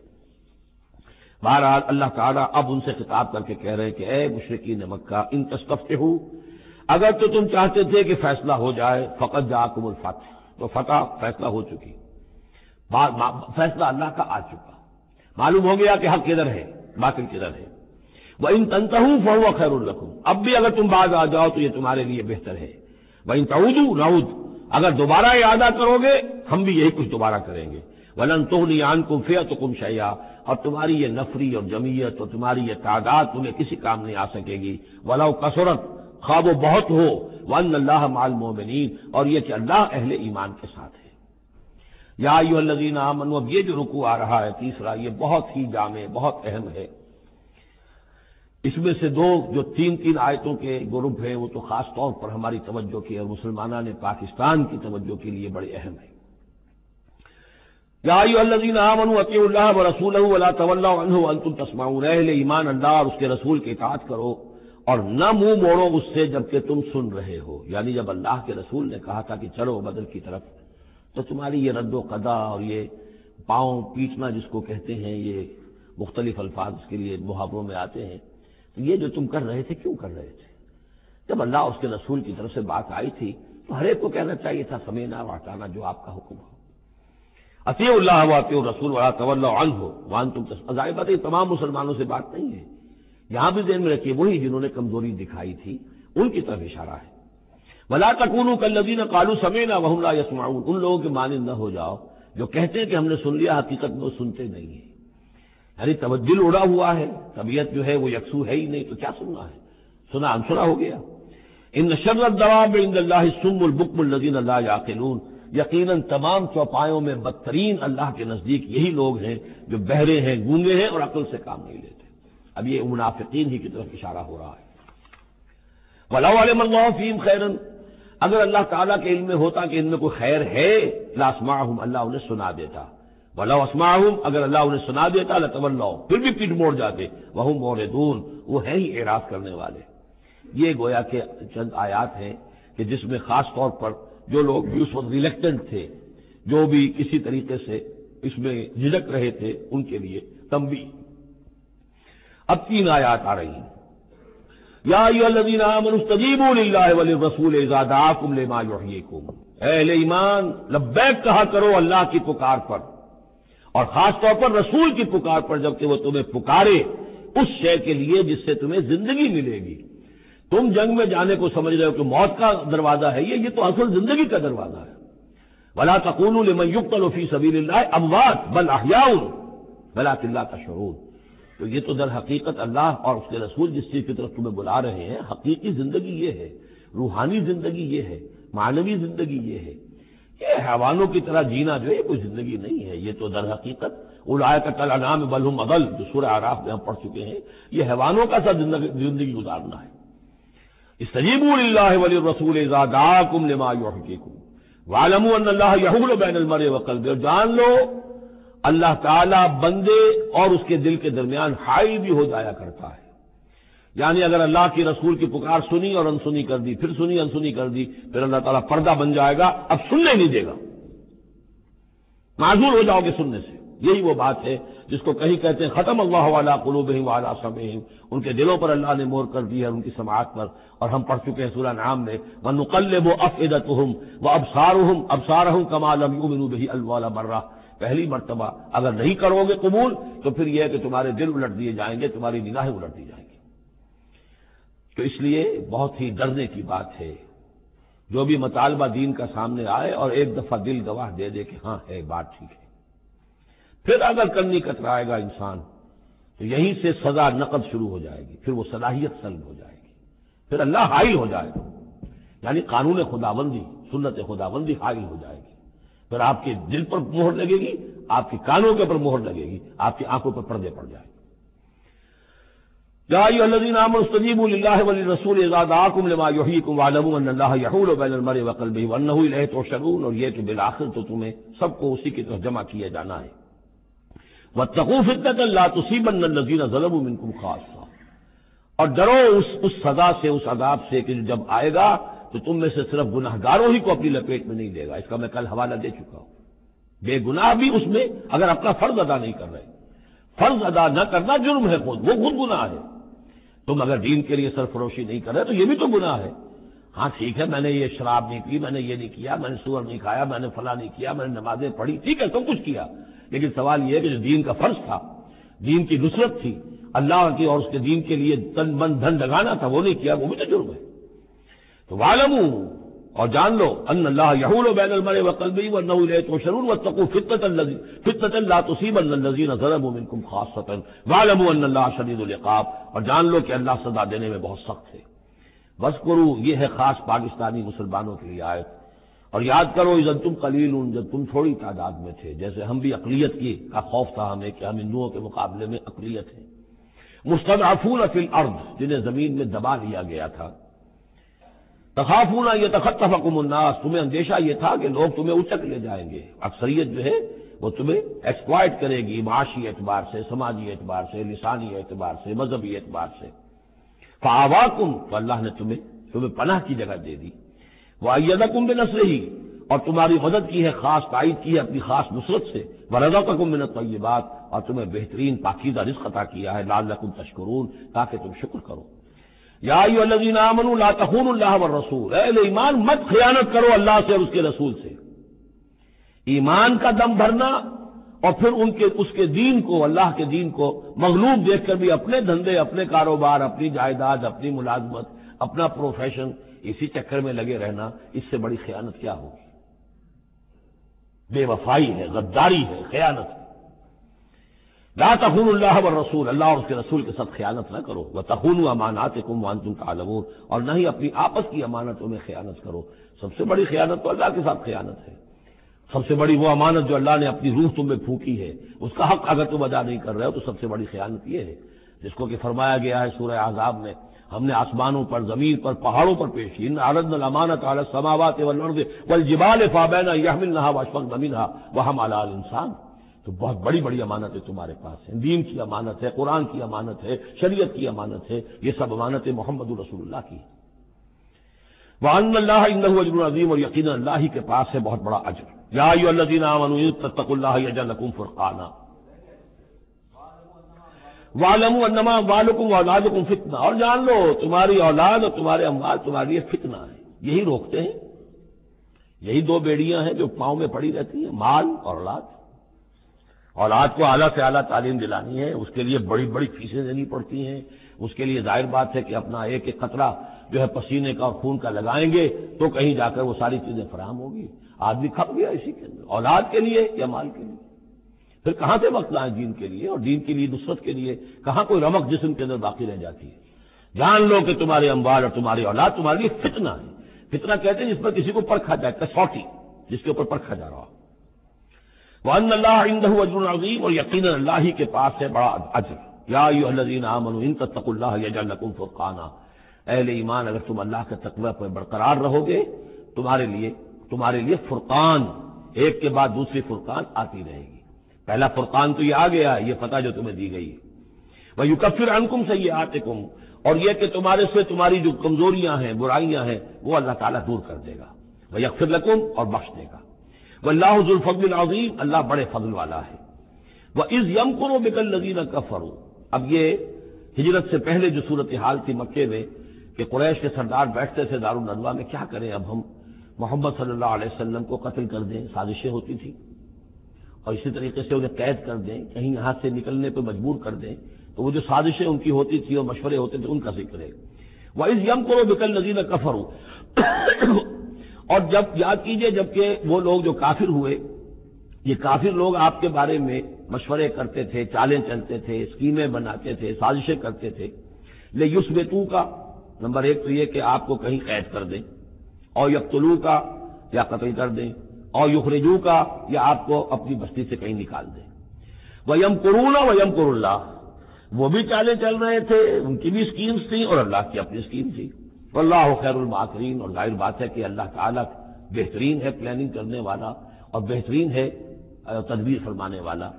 بہرحال اللہ تعالیٰ اب ان سے خطاب کر کے کہہ رہے کہ اے مشرقین مکہ، ان تصفتے ہو اگر تو تم چاہتے تھے کہ فیصلہ ہو جائے، فقط جا کم الفتح۔ تو فتح فیصلہ ہو چکی۔ فیصلہ اللہ کا آ چکا۔ معلوم ہو گیا کہ حق کدھر ہے، باطل کدھر ہے۔ وہ ان تنتا ہوں فہو خیر الرکھوں اب بھی اگر تم باز آ جاؤ تو یہ تمہارے لیے بہتر ہے۔ وہ ان تعود اگر دوبارہ ارادہ کرو گے، ہم بھی یہی کچھ دوبارہ کریں گے۔ ولن تو آن کم فیا تو کم شیا اور تمہاری یہ نفری اور جمیت اور تمہاری یہ تعداد تمہیں کسی کام نہیں آ سکے گی۔ ولاؤ کسرت خواب و بہت ہو۔ ون اللہ مال مومنین اور یہ کہ اللہ اہل ایمان کے ساتھ ہے۔ یا الذین آمنوا، اب یہ جو رکو آ رہا ہے تیسرا، یہ بہت ہی جامع، بہت اہم ہے۔ اس میں سے دو جو تین تین آیتوں کے گروپ ہیں، وہ تو خاص طور پر ہماری توجہ کی اور مسلمانہ نے پاکستان کی توجہ کے لیے بڑے اہم ہے یا الذین آمنوا اطیعوا اللہ ورسولہ ولا تولوا عنہ وانتم تسمعون۔ اہل ایمان، اللہ اور اس کے رسول کے اطاعت کرو اور نہ منہ موڑو اس سے جبکہ تم سن رہے ہو۔ یعنی جب اللہ کے رسول نے کہا تھا کہ چلو بدر کی طرف، تو تمہاری یہ رد و قدا اور یہ پاؤں پیٹنا جس کو کہتے ہیں، یہ مختلف الفاظ کے لیے محاوروں میں آتے ہیں۔ یہ جو تم کر رہے تھے، کیوں کر رہے تھے؟ جب اللہ اس کے رسول کی طرف سے بات آئی تھی، تو ہر ایک کو کہنا چاہیے تھا، سمینا واٹانا جو آپ کا حکم ہو۔ عطی اللہ واطی رسول والا طول عن ہو وان تم ظاہر بات تمام مسلمانوں سے بات نہیں ہے۔ یہاں بھی ذہن میں رکھیے، وہی جنہوں نے کمزوری دکھائی تھی، ان کی طرف اشارہ ہے۔ ولا تکون کلین کالو سمینا وہلا یسماؤن ان لوگوں کے مانند نہ ہو جاؤ، جو کہتے ہیں کہ ہم نے سن لیا، حقیقت میں وہ سنتے نہیں ہیں۔ یعنی توجل اڑا ہوا ہے، طبیعت جو ہے وہ یکسو ہے ہی نہیں، تو کیا سننا ہے؟ سنا انسنا ہو گیا۔ ان شرط ان اللہ سم البکم الدین اللہ یاقلون۔ یقیناً تمام چوپایوں میں بدترین اللہ کے نزدیک یہی لوگ ہیں جو بہرے ہیں، گونگے ہیں اور عقل سے کام نہیں لیتے۔ اب یہ منافقین ہی کی طرف اشارہ ہو رہا ہے۔ ولا علیہ اللہ فیم خیرن اگر اللہ تعالیٰ کے علم میں ہوتا کہ ان میں کوئی خیر ہے لاسما اللہ انہیں سنا دیتا۔ ولا اسما اگر اللہ انہیں سنا دیتا اللہ پھر بھی پیٹ موڑ جاتے۔ وہ مور دون وہ ہے ہی اعراض کرنے والے۔ یہ گویا کے چند آیات ہیں کہ جس میں خاص طور پر جو لوگ بھی اس وقت ریلیکٹنٹ تھے، جو بھی کسی طریقے سے اس میں جھجک رہے تھے، ان کے لیے تمبی اب تین آیات آ رہی ہیں۔ یا مستجیب اللہ ولی رسول اہل ایمان، لبیک کہا کرو اللہ کی پکار پر۔ اور خاص طور پر رسول کی پکار پر جبکہ وہ تمہیں پکارے اس شے کے لیے جس سے تمہیں زندگی ملے گی۔ تم جنگ میں جانے کو سمجھ رہے ہو کہ موت کا دروازہ ہے، یہ یہ تو اصل زندگی کا دروازہ ہے۔ بلا تقول لمن فی سبیل اللہ اموات بل احیاء بلا قلعہ کا شرور تو یہ تو در حقیقت اللہ اور اس کے رسول جس چیز کی طرف تمہیں بلا رہے ہیں، حقیقی زندگی یہ ہے، روحانی زندگی یہ ہے، معنوی زندگی یہ ہے۔ یہ حیوانوں کی طرح جینا جو ہے کوئی زندگی نہیں ہے، یہ تو در حقیقت الاائے کا تلا نام بلحم اغل جو سورہ آراف میں ہم پڑھ چکے ہیں، یہ حیوانوں کا سا زندگی گزارنا ہے۔ استجیب اللہ ولی رسول کم لما والم اللہ یحول بین المر وقل جان لو، اللہ تعالی بندے اور اس کے دل کے درمیان ہائی بھی ہو جایا کرتا ہے۔ یعنی اگر اللہ کی رسول کی پکار سنی اور انسنی کر دی، پھر سنی، انسنی کر دی، پھر اللہ تعالیٰ پردہ بن جائے گا، اب سننے نہیں دے گا۔ معذور ہو جاؤ گے سننے سے۔ یہی وہ بات ہے جس کو کہیں کہتے ہیں، ختم اللہ والا قلوب والا سب ان کے دلوں پر اللہ نے مور کر دی ہے، ان کی سماعت پر۔ اور ہم پڑھ چکے ہیں سورہ نام میں وہ نقل وہ افدت ہوں وہ ابسار ہوں ابسار ہوں کمال اللہ برہ پہلی مرتبہ اگر نہیں کرو گے قبول، تو پھر یہ ہے کہ تمہارے دل الٹ دیے جائیں گے، تمہاری نگاہیں الٹ دی جائیں گی۔ تو اس لیے بہت ہی ڈرنے کی بات ہے۔ جو بھی مطالبہ دین کا سامنے آئے اور ایک دفعہ دل گواہ دے دے کہ ہاں ہے، بات ٹھیک ہے۔ پھر اگر کرنی کترائے گا انسان، تو یہیں سے سزا نقد شروع ہو جائے گی، پھر وہ صلاحیت سلب ہو جائے گی، پھر اللہ حائل ہو جائے گا۔ یعنی قانون خداوندی، سنت خداوندی حائل ہو جائے گی۔ پھر آپ کے دل پر مہر لگے گی، آپ کے کانوں کے اوپر مہر لگے گی، آپ کی آنکھوں پر پردے پڑ جائے گی استجیب اللہ ولی رسول شرون اور یہ کہ بالآخر تو تمہیں سب کو اسی کی طرف جمع کیا جانا ہے۔ وہ تقوف اللہ تصیب النزین ظلم منکم خاص اور ڈرو اس اس سزا سے، اس عذاب سے کہ جب آئے گا تو تم میں سے صرف گناہ گاروں ہی کو اپنی لپیٹ میں نہیں دے گا۔ اس کا میں کل حوالہ دے چکا ہوں۔ بے گناہ بھی اس میں اگر اپنا فرض ادا نہیں کر رہے۔ فرض ادا نہ کرنا جرم ہے خود، وہ خود گناہ ہے۔ تم اگر دین کے لیے سرفروشی نہیں کر رہے تو یہ بھی تو گناہ ہے۔ ہاں ٹھیک ہے، میں نے یہ شراب نہیں پی، میں نے یہ نہیں کیا، میں نے سور نہیں کھایا، میں نے فلاں نہیں کیا، میں نے نمازیں پڑھی۔ ٹھیک ہے، سب کچھ کیا۔ لیکن سوال یہ ہے کہ جو دین کا فرض تھا، دین کی نصرت تھی، اللہ کی اور اس کے دین کے لیے تن بند دھن لگانا تھا، وہ نہیں کیا، وہ بھی تو جرم ہے۔ تو والم اور جان لو ان اللہ یحول و بین المر و قلبی و نو تو شرور و تقو فطت فطت اللہ تصیب النزین ضرب منکم خاص والم ان اللہ شدید العقاب. اور جان لو کہ اللہ سزا دینے میں بہت سخت ہے. بس کرو یہ ہے خاص پاکستانی مسلمانوں کے لیے اور یاد کرو عزت تم قلیل جب تم تھوڑی تعداد میں تھے، جیسے ہم بھی اقلیت کی، کا خوف تھا ہمیں کہ ہم ہندوؤں کے مقابلے میں اقلیت ہیں. مستدعفون فی الارض، جنہیں زمین میں دبا لیا گیا تھا. تخافون یہ تخطفکم الناس، تمہیں اندیشہ یہ تھا کہ لوگ تمہیں اچک لے جائیں گے۔ اکثریت جو ہے، وہ تمہیں ایکسپوائٹ کرے گی، معاشی اعتبار سے، سماجی اعتبار سے، لسانی اعتبار سے، مذہبی اعتبار سے۔ فاوا تو اللہ نے تمہیں تمہیں پناہ کی جگہ دے دی۔ وہ ایدا کم بے ہی اور تمہاری مدد کی ہے، خاص تائید کی ہے اپنی خاص نصرت سے۔ ورضا کا کم منت یہ بات اور تمہیں بہترین، پاکیزہ رزق عطا کیا ہے۔ لال لکم تشکرون تاکہ تم شکر کرو۔ یا الذین لا تخونوا اللہ والرسول. اے ایمان، مت خیانت کرو اللہ سے اور اس کے رسول سے. ایمان کا دم بھرنا اور پھر ان کے، اس کے دین کو، اللہ کے دین کو مغلوب دیکھ کر بھی اپنے دھندے، اپنے کاروبار، اپنی جائیداد، اپنی ملازمت، اپنا پروفیشن اسی چکر میں لگے رہنا، اس سے بڑی خیانت کیا ہوگی؟ بے وفائی ہے، غداری ہے، خیانت ہے لا تخون اللہ و رسول اللہ اور اس کے رسول کے ساتھ خیانت نہ کرو۔ وہ تخون امانات کم اور نہ ہی اپنی آپس کی امانتوں میں خیانت کرو۔ سب سے بڑی خیانت تو اللہ کے ساتھ خیانت ہے۔ سب سے بڑی وہ امانت جو اللہ نے اپنی روح تم میں پھونکی ہے، اس کا حق اگر تم ادا نہیں کر رہے ہو تو سب سے بڑی خیانت یہ ہے۔ جس کو کہ فرمایا گیا ہے سورہ آزاب میں، ہم نے آسمانوں پر، زمین پر، پہاڑوں پر پیش کی عالد الامانت عالت سماوات والجبال فابینا یحمل نہا واشفق زمینہ وہ ہم انسان تو بہت بڑی بڑی امانتیں تمہارے پاس ہیں دین کی امانت ہے، قرآن کی امانت ہے، شریعت کی امانت ہے۔ یہ سب امانتیں محمد الرسول اللہ کی۔ وان اللہ اجر عظیم اور یقین اللہ ہی کے پاس ہے بہت بڑا اجر۔ یا الذین آمنوا اللہ یجعل لکم فرقانا۔ وعلموا انما اموالکم واولادکم فتنہ اور جان لو، تمہاری اولاد اور تمہارے اموال تمہارے لیے فتنہ ہے۔ یہی روکتے ہیں۔ یہی دو بیڑیاں ہیں جو پاؤں میں پڑی رہتی ہیں، مال اور اولاد۔ اولاد کو اعلیٰ سے اعلیٰ تعلیم دلانی ہے، اس کے لیے بڑی بڑی فیسیں دینی پڑتی ہیں۔ اس کے لیے ظاہر بات ہے کہ اپنا ایک ایک قطرہ جو ہے پسینے کا اور خون کا لگائیں گے تو کہیں جا کر وہ ساری چیزیں فراہم ہوگی۔ آدمی کھپ گیا اسی کے اندر، اولاد کے لیے یا مال کے لیے؟ پھر کہاں سے وقت لائیں دین کے لیے اور دین کے لیے نصرت کے لیے؟ کہاں کوئی رمک جسم کے اندر باقی رہ جاتی ہے؟ جان لو کہ تمہارے امبال اور تمہاری اولاد تمہارے لیے فتنا ہے۔ فتنا کہتے ہیں جس پر کسی کو پرکھا جائے، کسوٹی جس کے اوپر پرکھا جا رہا وہ ان اللہ اجر عظیم اور یقین اللہ ہی کے پاس ہے بڑا اجر۔ یا ان تک اللہ یجعل فرقانا۔ اہل ایمان، اگر تم اللہ کے تقوی پر برقرار رہو گے، تمہارے لیے تمہارے لیے فرقان، ایک کے بعد دوسری فرقان آتی رہے گی۔ پہلا فرقان تو یہ آ گیا، یہ فتح جو تمہیں دی گئی۔ وہ یو کفر انکم سے یہ آتے کم اور یہ کہ تمہارے سے تمہاری جو کمزوریاں ہیں، برائیاں ہیں، وہ اللہ تعالیٰ دور کر دے گا۔ وہ یکفر لکم اور بخش دے گا۔ وہ اللہ حضول فضل العظیم، اللہ بڑے فضل والا ہے۔ وہ اس یم کو بکل نظیر کفر اب یہ ہجرت سے پہلے جو صورت حال تھی مکے میں کہ قریش کے سردار بیٹھتے تھے دارالنوا میں، کیا کریں اب ہم؟ محمد صلی اللہ علیہ وسلم کو قتل کر دیں، سازشیں ہوتی تھیں۔ اور اسی طریقے سے انہیں قید کر دیں، کہیں یہاں سے نکلنے پہ مجبور کر دیں۔ تو وہ جو سازشیں ان کی ہوتی تھیں اور مشورے ہوتے تھے، ان کا ذکر ہے۔ وہ اس یم کو بکل نظیر کفر اور جب یاد کیجیے جبکہ وہ لوگ جو کافر ہوئے، یہ کافر لوگ آپ کے بارے میں مشورے کرتے تھے، چالیں چلتے تھے اسکیمیں بناتے تھے، سازشیں کرتے تھے۔ لے یوس کا نمبر ایک تو یہ کہ آپ کو کہیں قید کر دیں، اور یکلو کا یا قتل کر دیں، اور یخرجو کا یا آپ کو اپنی بستی سے کہیں نکال دیں۔ وہ یم قرون و یم قر اللہ وہ بھی چالیں چل رہے تھے، ان کی بھی اسکیمز تھیں اور اللہ کی اپنی اسکیم تھی۔ اللہ خیر الماکرین، اور ظاہر بات ہے کہ اللہ تعالیٰ بہترین ہے پلاننگ کرنے والا، اور بہترین ہے تدبیر فرمانے والا۔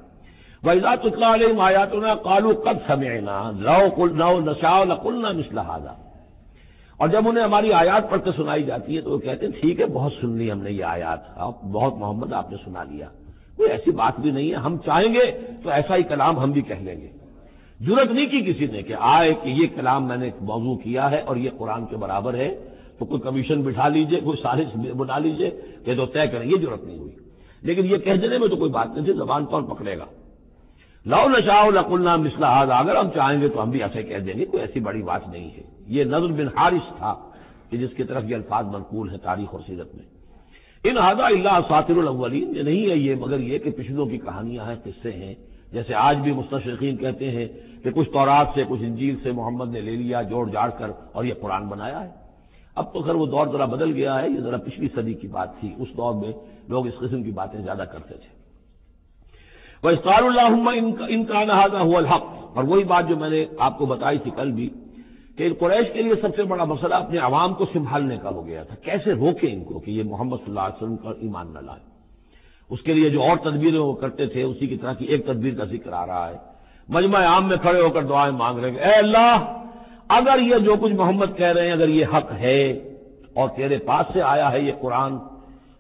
ویزا تطلا علیہ آیاتنا کالو قد سمعنا، لو لو نشا نقلنا مثل هذا۔ اور جب انہیں ہماری آیات پڑھ کے سنائی جاتی ہے تو وہ کہتے ہیں، ٹھیک ہے، بہت سن لی ہم نے یہ آیات بہت محمد آپ نے سنا لیا۔ کوئی ایسی بات بھی نہیں ہے، ہم چاہیں گے تو ایسا ہی کلام ہم بھی کہہ لیں گے۔ ضرورت نہیں کی کسی نے کہ آئے کہ یہ کلام میں نے موضوع کیا ہے اور یہ قرآن کے برابر ہے، تو کوئی کمیشن بٹھا لیجیے، کوئی سازش بنا لیجیے کہ تو طے کریں، یہ ضرورت نہیں ہوئی۔ لیکن یہ کہہ دینے میں تو کوئی بات نہیں تھی، زبان کون پکڑے گا؟ لو نشاؤ لقلنا مسلح اگر ہم چاہیں گے تو ہم بھی ایسے کہہ دیں گے، کوئی ایسی بڑی بات نہیں ہے۔ یہ نظر بن حارث تھا کہ جس کی طرف یہ الفاظ منقول ہے تاریخ اور سیرت میں۔ ان ہدا اللہ ساطر الاولین، یہ نہیں ہے یہ، مگر یہ کہ پچھلوں کی کہانیاں ہیں، قصے ہیں۔ جیسے آج بھی مستشرقین کہتے ہیں کہ کچھ تورات سے، کچھ انجیل سے محمد نے لے لیا، جوڑ جاڑ کر اور یہ قرآن بنایا ہے۔ اب تو خیر وہ دور ذرا بدل گیا ہے، یہ ذرا پچھلی صدی کی بات تھی، اس دور میں لوگ اس قسم کی باتیں زیادہ کرتے تھے۔ وہ اسقار اللہ ان کا نہادا ہوا الحق۔ اور وہی بات جو میں نے آپ کو بتائی تھی کل بھی، کہ قریش کے لیے سب سے بڑا مسئلہ اپنے عوام کو سنبھالنے کا ہو گیا تھا۔ کیسے روکے ان کو کہ یہ محمد صلی اللہ علیہ وسلم کا ایمان نہ لائے؟ اس کے لیے جو اور تدبیریں وہ کرتے تھے، اسی کی طرح کی ایک تدبیر کا ذکر آ رہا ہے۔ مجمع عام میں کھڑے ہو کر دعائیں مانگ رہے ہیں۔ اے اللہ، اگر یہ جو کچھ محمد کہہ رہے ہیں، اگر یہ حق ہے اور تیرے پاس سے آیا ہے یہ قرآن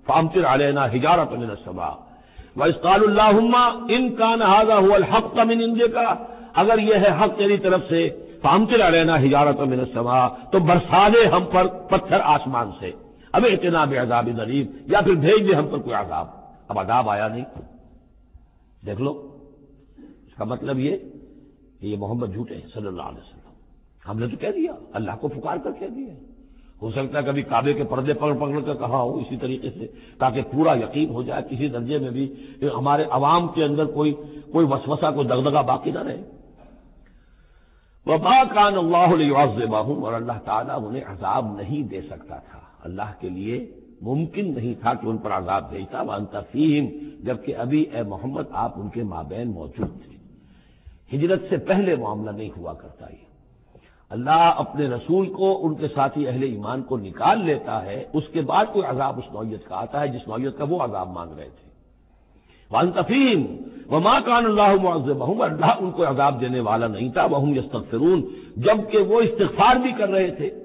فامتر علینا ہجارت من السماء۔ واسقال اللہم ان کا نہذا ہوا الحق من اندے کا اگر یہ ہے حق تیری طرف سے فامتر علینا ہجارت من السماء۔ تو برسا دے ہم پر پتھر آسمان سے۔ اب اتنا بے عذاب غریب یا پھر بھیج دے ہم پر کوئی عذاب۔ اب عذاب آیا نہیں۔ دیکھ لو، اس کا مطلب یہ کہ یہ محمد جھوٹے ہیں صلی اللہ علیہ وسلم۔ ہم نے تو کہہ دیا، اللہ کو پکار کر کہہ دیا ہو سکتا ہے کبھی کعبے کے پردے پکڑ پکڑ کر کہا ہو اسی طریقے سے، تاکہ پورا یقین ہو جائے کسی درجے میں بھی ہمارے عوام کے اندر کوئی کوئی وسوسہ، کوئی دغدغہ باقی نہ رہے۔ وبا کان اللہ علیہ اور اللہ تعالیٰ انہیں عذاب نہیں دے سکتا تھا۔ اللہ کے لیے ممکن نہیں تھا کہ ان پر عذاب بھیجتا ون تفیم جبکہ ابھی اے محمد آپ ان کے مابین موجود تھے۔ ہجرت سے پہلے معاملہ نہیں ہوا کرتا یہ۔ اللہ اپنے رسول کو، ان کے ساتھی اہل ایمان کو نکال لیتا ہے، اس کے بعد کوئی عذاب اس نوعیت کا آتا ہے، جس نوعیت کا وہ عذاب مانگ رہے تھے۔ وان تفیم وہ ماں کان اللہ معذب اللہ ان کو عذاب دینے والا نہیں تھا وہ یستغفرون، جبکہ وہ استغفار بھی کر رہے تھے۔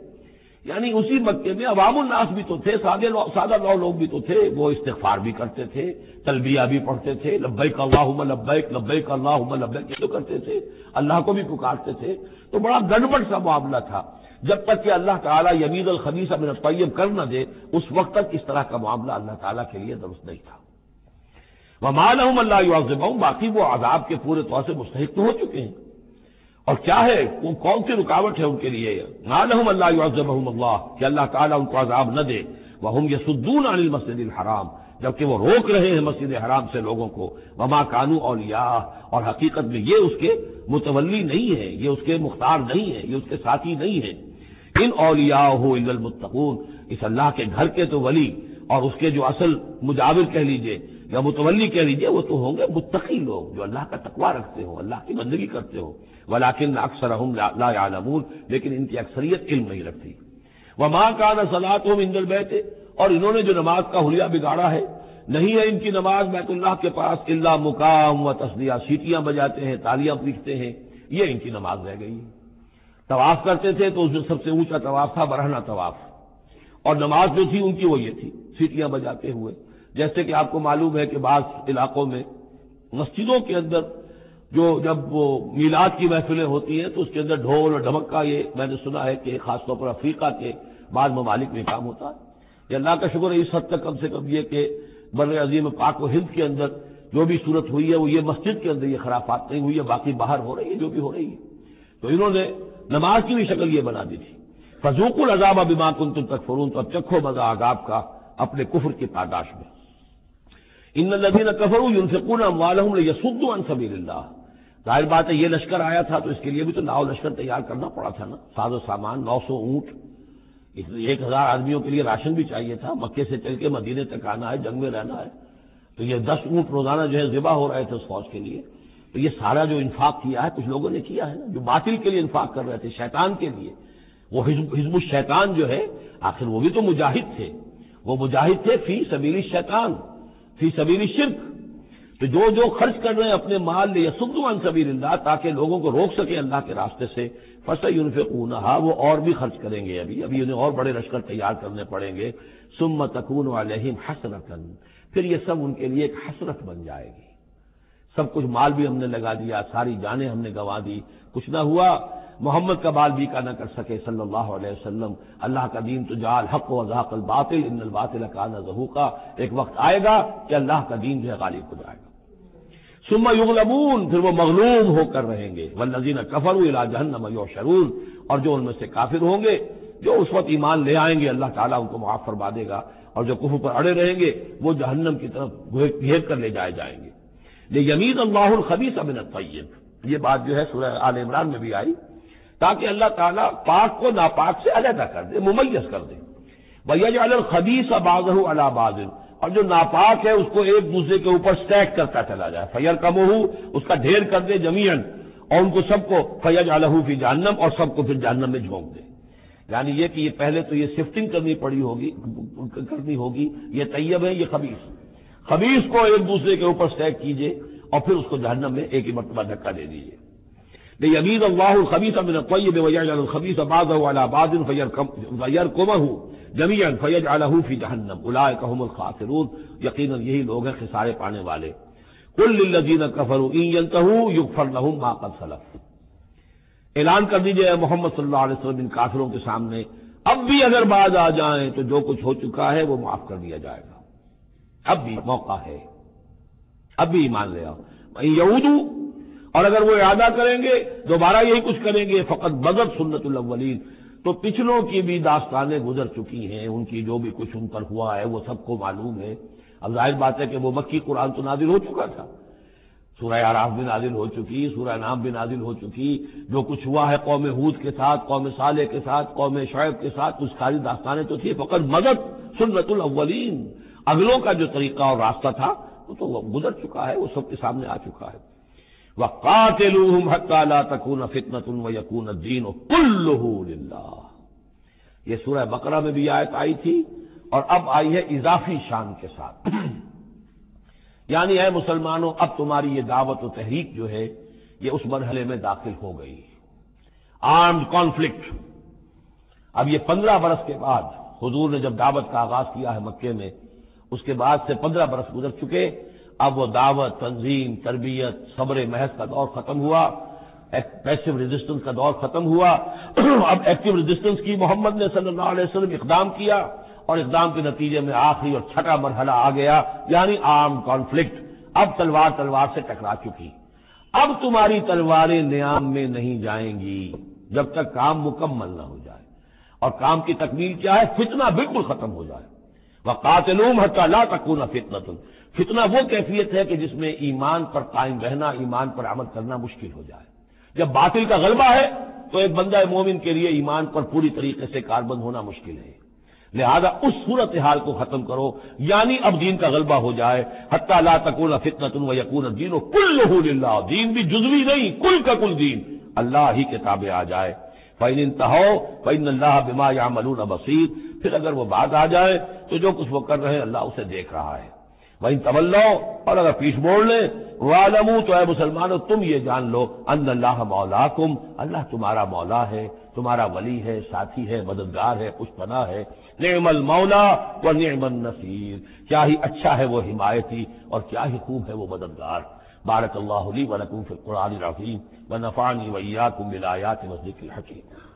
یعنی اسی مکے میں عوام الناس بھی تو تھے، سادے سادہ نو لوگ بھی تو تھے، وہ استغفار بھی کرتے تھے، تلبیہ بھی پڑھتے تھے، لبیک اللہ لبیک لبیک اللہ لبیک، یہ تو کرتے تھے، اللہ کو بھی پکارتے تھے۔ تو بڑا گڑبڑ سا معاملہ تھا۔ جب تک کہ اللہ تعالیٰ یمید الخبیث اپنے طیب کر نہ دے، اس وقت تک اس طرح کا معاملہ اللہ تعالیٰ کے لیے درست نہیں تھا۔ وہ مالحم اللہ باقی وہ عذاب کے پورے طور سے مستحق تو ہو چکے ہیں۔ اور کیا ہے؟ وہ کون سی رکاوٹ ہے ان کے لیے. نالحم اللہ اللہ کہ اللہ تعالیٰ ان کو عذاب نہ دے. وہ ہم یہ سدون عن المسجد الحرام. جبکہ وہ روک رہے ہیں مسجد حرام سے لوگوں کو. وما کانو اولیاء اور حقیقت میں یہ اس کے متولی نہیں ہے یہ اس کے مختار نہیں ہے یہ اس کے ساتھی نہیں ہے ان اولیاء ہو المتقون. اس اللہ کے گھر کے تو ولی اور اس کے جو اصل مجاور کہہ لیجیے. یا متولی کہہ لیجیے وہ تو ہوں گے متقی لوگ جو اللہ کا تقوی رکھتے ہو اللہ کی بندگی کرتے ہو ولاکن اکثر لا يعلمون لیکن ان کی اکثریت علم نہیں رکھتی۔ وہ ماں کا نہ سلاد ہو اندر بیٹھے اور انہوں نے جو نماز کا حلیہ بگاڑا ہے، نہیں ہے ان کی نماز بیت اللہ کے پاس اللہ مقام و تصدیہ سیٹیاں بجاتے ہیں، تالیاں پیٹتے ہیں، یہ ان کی نماز رہ گئی۔ طواف کرتے تھے تو اس میں سب سے اونچا طواف تھا برہنا طواف۔ اور نماز جو تھی، ان کی وہ یہ تھی، سیٹیاں بجاتے ہوئے۔ جیسے کہ آپ کو معلوم ہے کہ بعض علاقوں میں مسجدوں کے اندر جو جب وہ میلاد کی محفلیں ہوتی ہیں تو اس کے اندر ڈھول اور ڈھمک کا یہ میں نے سنا ہے کہ خاص طور پر افریقہ کے بعض ممالک میں کام ہوتا ہے۔ یہ اللہ کا شکر ہے اس حد تک کم سے کم یہ کہ بر عظیم پاک و ہند کے اندر جو بھی صورت ہوئی ہے وہ یہ مسجد کے اندر یہ خرافات نہیں ہوئی ہے، باقی باہر ہو رہی ہے، جو بھی ہو رہی ہے۔ تو انہوں نے نماز کی بھی شکل یہ بنا دی تھی۔ فضوق العذاب ابھی ماں کن تم تک فرون تو اب چکھو مزہ عذاب کا اپنے کفر کی پاداش میں۔ ان نبی کفرو یونفقون والم یسد ان سبیل اللہ ظاہر بات ہے، یہ لشکر آیا تھا، تو اس کے لیے بھی تو ناؤ لشکر تیار کرنا پڑا تھا نا۔ ساز و سامان، نو سو اونٹ۔ ایک ہزار آدمیوں کے لیے راشن بھی چاہیے تھا۔ مکے سے چل کے مدینے تک آنا ہے، جنگ میں رہنا ہے۔ تو یہ دس اونٹ روزانہ جو ہے ذبح ہو رہے تھے اس فوج کے لیے۔ تو یہ سارا جو انفاق کیا ہے، کچھ لوگوں نے کیا ہے نا۔ جو باطل کے لیے انفاق کر رہے تھے، شیطان کے لیے۔ وہ حزب الشیطان جو ہے، آخر وہ بھی تو مجاہد تھے۔ وہ مجاہد تھے فی سبیلی شیطان فی سبیلی شرک تو جو جو خرچ کر رہے ہیں اپنے مال لے یا سدوان سبیر اللہ تاکہ لوگوں کو روک سکے اللہ کے راستے سے فصل یونفقون وہ اور بھی خرچ کریں گے ابھی۔ ابھی انہیں اور بڑے لشکر تیار کرنے پڑیں گے۔ سم تکون علیہم حسرت پھر یہ سب ان کے لیے ایک حسرت بن جائے گی۔ سب کچھ مال بھی ہم نے لگا دیا، ساری جانیں ہم نے گوا دی۔ کچھ نہ ہوا محمد کا بال بھی کا نہ کر سکے صلی اللہ علیہ وسلم۔ اللہ کا دین تو جال حق و ذاق الباطل، ان الباطل کا نہ کا ایک وقت آئے گا کہ اللہ کا دین جو ہے غالب ہو جائے گا۔ سما یغلبون، پھر وہ مغلوم ہو کر رہیں گے۔ ولزین کفر الا جہنم یو شرون اور جو ان میں سے کافر ہوں گے، جو اس وقت ایمان لے آئیں گے، اللہ تعالیٰ ان کو معاف فرما دے گا۔ اور جو کفر پر اڑے رہیں گے، وہ جہنم کی طرف گھیر کر لے جائے جائیں گے۔ یہ یمید اللہ الخبیس امن طیب یہ بات جو ہے سورہ عال عمران میں بھی آئی۔ تاکہ اللہ تعالیٰ پاک کو ناپاک سے علیحدہ کر دے، ممیز کر دے۔ بھیا الخبیس اباظ اللہ بازن اور جو ناپاک ہے، اس کو ایک دوسرے کے اوپر سٹیک کرتا چلا جائے۔ فیر کم ہو اس کا ڈھیر کر دے جمین اور ان کو سب کو فیج الح فی جہنم اور سب کو پھر جہنم میں جھونک دے۔ یعنی یہ کہ یہ پہلے تو یہ شفٹنگ کرنی پڑی ہوگی، کرنی ہوگی۔ یہ طیب ہے، یہ خبیص خبیص کو ایک دوسرے کے اوپر سٹیک کیجیے اور پھر اس کو جہنم میں ایک ہی مرتبہ دھکا دے دیجیے یمید اللہ الخبیث من الطیب ویجعل الخبیث بعضه على بعض فیرکمه جمیعا فیجعله فی جہنم اولئک هم الخاسرون. یقینا یہی لوگ ہیں خسارے پانے والے. قل للذین کفروا، ان ينتهوا یغفر لهم ما قد سلف. اعلان کر دیجیے محمد صلی اللہ علیہ وسلم ان کافروں کے سامنے. اب بھی اگر باز آ جائیں تو جو کچھ ہو چکا ہے وہ معاف کر دیا جائے گا. اب بھی موقع ہے. اب بھی ایمان لے آؤ. یہودو اور اگر وہ ارادہ کریں گے، دوبارہ یہی کچھ کریں گے، فقط بدت سنت الاولین۔ تو پچھلوں کی بھی داستانیں گزر چکی ہیں، ان کی جو بھی کچھ ان پر ہوا ہے، وہ سب کو معلوم ہے۔ اب ظاہر بات ہے کہ وہ مکی قرآن تو نازل ہو چکا تھا۔ سورہ آراف بھی نازل ہو چکی، سورہ نام بھی نازل ہو چکی۔ جو کچھ ہوا ہے قوم حود کے ساتھ، قوم صالح کے ساتھ، قوم شعیب کے ساتھ اس ساری داستانیں تو تھی فقط مدد سنت الاولین۔ اگلوں کا جو طریقہ اور راستہ تھا، وہ تو گزر چکا ہے، وہ سب کے سامنے آ چکا ہے۔ وہ قاتلوہم حتی لا تکون فتنة و یکون الدین کلہ للہ یہ سورہ بقرہ میں بھی آیت آئی تھی اور اب آئی ہے اضافی شان کے ساتھ. [clears throat] یعنی اے مسلمانوں، اب تمہاری یہ دعوت و تحریک جو ہے، یہ اس مرحلے میں داخل ہو گئی. آرمڈ کانفلکٹ اب یہ پندرہ برس کے بعد، حضور نے جب دعوت کا آغاز کیا ہے مکے میں، اس کے بعد سے پندرہ برس گزر چکے اب وہ دعوت، تنظیم، تربیت، صبر، محض کا دور ختم ہوا۔ پیسو ریزسٹنس کا دور ختم ہوا۔ [clears throat] اب ایکٹیو ریزسٹنس کی محمد نے صلی اللہ علیہ وسلم اقدام کیا اور اقدام کے نتیجے میں آخری اور چھٹا مرحلہ آ گیا یعنی عام کانفلکٹ اب تلوار تلوار سے ٹکرا چکی۔ اب تمہاری تلواریں نیام میں نہیں جائیں گی جب تک کام مکمل نہ ہو جائے۔ اور کام کی تکمیل کیا ہے؟ فتنہ بالکل ختم ہو جائے۔ وہ قاتلوم حتہ لا تکون فتنا تم فتنہ وہ کیفیت ہے کہ جس میں ایمان پر قائم رہنا، ایمان پر عمل کرنا مشکل ہو جائے۔ جب باطل کا غلبہ ہے، تو ایک بندہ مومن کے لیے ایمان پر پوری طریقے سے کاربند ہونا مشکل ہے۔ لہذا اس صورت حال کو ختم کرو یعنی اب دین کا غلبہ ہو جائے۔ حتیٰ لا تکون فتنا و یقون دین و کل اللہ دین بھی جزوی نہیں، کل کا کل دین۔ اللہ ہی کتابیں آ جائے۔ فین انتہو فین اللہ بما یا ملون بصیر پھر اگر وہ بات آ جائے، تو جو کچھ وہ کر رہے ہیں، اللہ اسے دیکھ رہا ہے۔ وہیں طلو اور اگر پیش موڑ لیں والم تو اے مسلمانوں، تم یہ جان لو ان اللہ مولا کم اللہ تمہارا مولا ہے، تمہارا ولی ہے، ساتھی ہے، مددگار ہے کچھ پناہ ہے۔ نعم المولا و نعم النصیر۔ کیا ہی اچھا ہے وہ حمایتی اور کیا ہی خوب ہے وہ مددگار۔ بارک اللہ علی و فی القرآن الرحیم و نفانی ویاکم بالآیات مسجد الحکیم۔